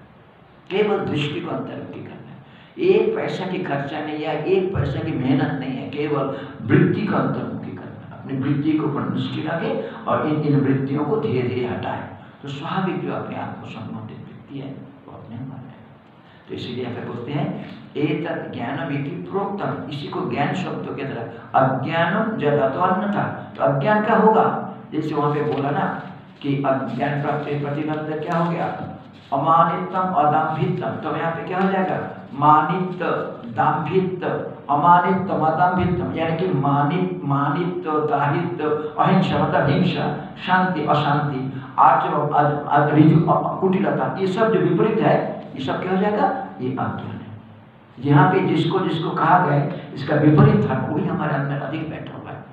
केवल दृष्टि को अंतर्मुखी करना है। एक पैसा की खर्चा नहीं है, एक पैसा की मेहनत नहीं है, केवल वृत्ति का अंतर्मुखी करना अपनी वृत्ति को ऊपर दृष्टि रखे और इन इन वृत्तियों को धीरे धीरे हटाए। तो स्वाभाविक जो अपने आप को संबंधित वृत्ति है, वो अपने मन है। तो इसीलिए पे बोलते हैं एक ज्ञानम इति प्रोक्तम। इसी को ज्ञान शब्द के तरह अज्ञानम जब अतवन्न था तो अज्ञान क्या होगा? जैसे वहाँ पे बोला ना कि अज्ञान प्राप्त प्रतिबंध क्या हो गया? अमानितम अदाम्भितम तो यहाँ पे क्या हो जाएगा? मानित दाम्भित अमानित अदाम्भितम यानी कि मानित मानित दाहित अहिंसा मतलब हिंसा, शांति, अशांति, आचरण कुटिलता। ये सब जो विपरीत है, ये सब क्या हो जाएगा? ये अज्ञान। यहाँ पे जिसको जिसको कहा गया है, इसका विपरीत धर्म वही हमारे अंदर अधिक बैठा हुआ है।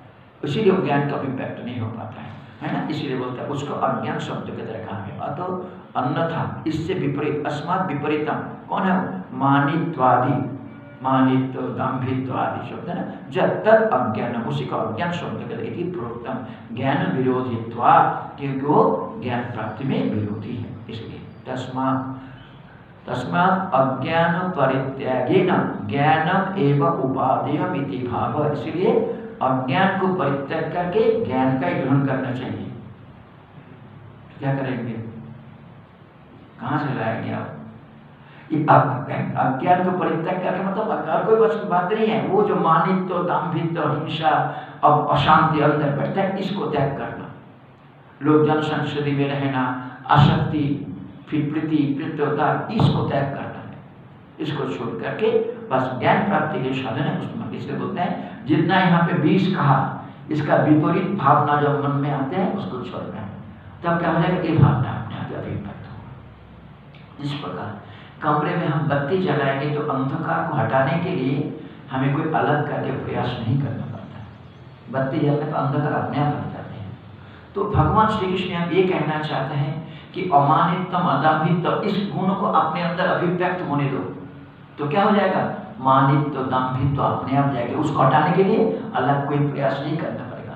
इसीलिए ज्ञान का इम्पैक्ट नहीं हो पाता है है ना? इसीलिए बोलता है, उसको अज्ञान शब्द की तरह कहा है अतः अन्यथा, इससे विपरीत, अस्मात विपरीतम, कौन है मानित्वादि मानित दाम्भित्व आदि शब्द, है ना? जब तक अज्ञान उसी को अज्ञान शब्द के इति प्रोक्तम। ज्ञान विरोधित्वा, क्योंकि वो ज्ञान प्राप्ति में विरोधी है, इसलिए तस्मात तस्मात् अज्ञान परित्यागेन ज्ञानम एवं उपादेयम इति भाव। इसलिए अज्ञान को परित्याग करके ज्ञान का ही ग्रहण करना चाहिए। क्या करेंगे? कहाँ से लाएँगे आप? अज्ञान को परित्याग करके मतलब कोई बस बात नहीं है। वो जो मानित्व, दाम्भित्व हिंसा और अशांति अंदर बैठता है, इसको त्याग करना। लोग जन संसदी में रहना आसक्ति फिर प्रीति प्रत्योदार इसको त्याग करना है। इसको छोड़ करके बस ज्ञान प्राप्ति के साधन है उसमें इसलिए बोलते हैं। जितना यहाँ पे बीस कहा, इसका विपरीत भावना जब मन में आते हैं, उसको छोड़ना है। तब क्या हो जाएगा? ये भावना अपने आप अभिव्यक्त इस प्रकार कमरे में हम बत्ती जलाएँगे तो अंधकार को हटाने के लिए हमें कोई अलग करके प्रयास नहीं करना पड़ता। बत्ती जलने पर अंधकार अपने आप हट जाते हैं। तो भगवान श्री कृष्ण ये कहना चाहते हैं कि अमानितम अदाम्भितम इस गुण को अपने अंदर अभिव्यक्त होने दो। तो क्या हो जाएगा? मानित दाम्भित तो अपने आप जाएगा। उसको हटाने के लिए अलग कोई प्रयास नहीं करना पड़ेगा।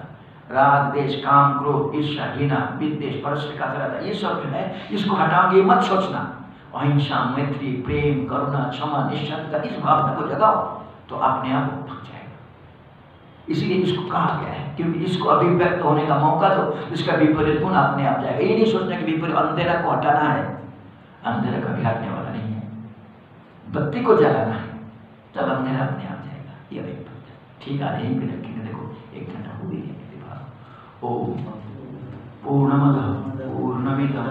राग, देश, काम, क्रोध ईर्षा घृणा, विद्वेष, परस्पर का तरह ये सब जो है, इसको हटाओगे, मत सोचना। अहिंसा, मैत्री, प्रेम, करुणा, क्षमा निश्चलता इस भावना को जगाओ तो अपने आप जाएगा। इसीलिए इसको कहा गया है, क्योंकि इसको अभिव्यक्त होने का मौका दो, इसका विपरीत गुण अपने आप जाएगा। ये नहीं सोचना कि विपरीत अंधेरा को हटाना है। अंधेरा कभी हटने वाला नहीं है। बत्ती को जलाना है, तब अंधेरा अपने आप जाएगा। ये अभिव्यक्त ठीक है, यहीं पे रखेंगे। देखो, एक घंटा हो गई है ओम पूर्णमद पूर्णमादाय।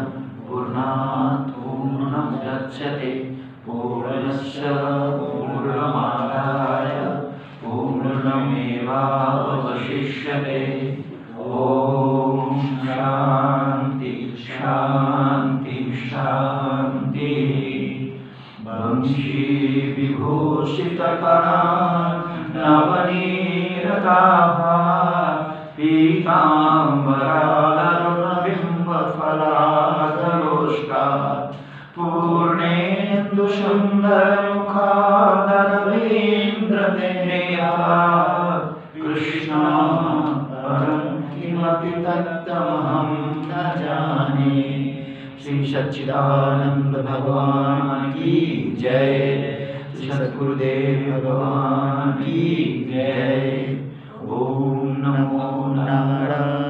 पूर्णमेवावशिष्यते। ॐ शान्ति शान्ति शान्ति। वंशी विभूषितकणा नवनीरताः पीताम्बरालरुणबिम्बफलादरोष्टात् सुंदर कृष्णा सच्चिदानंद भगवान तत्तमहं न जाने श्रीसच्चिदानन्दभगवान् की जय। सदगुरुदेव भगवान की जय। ओम नमो नारायण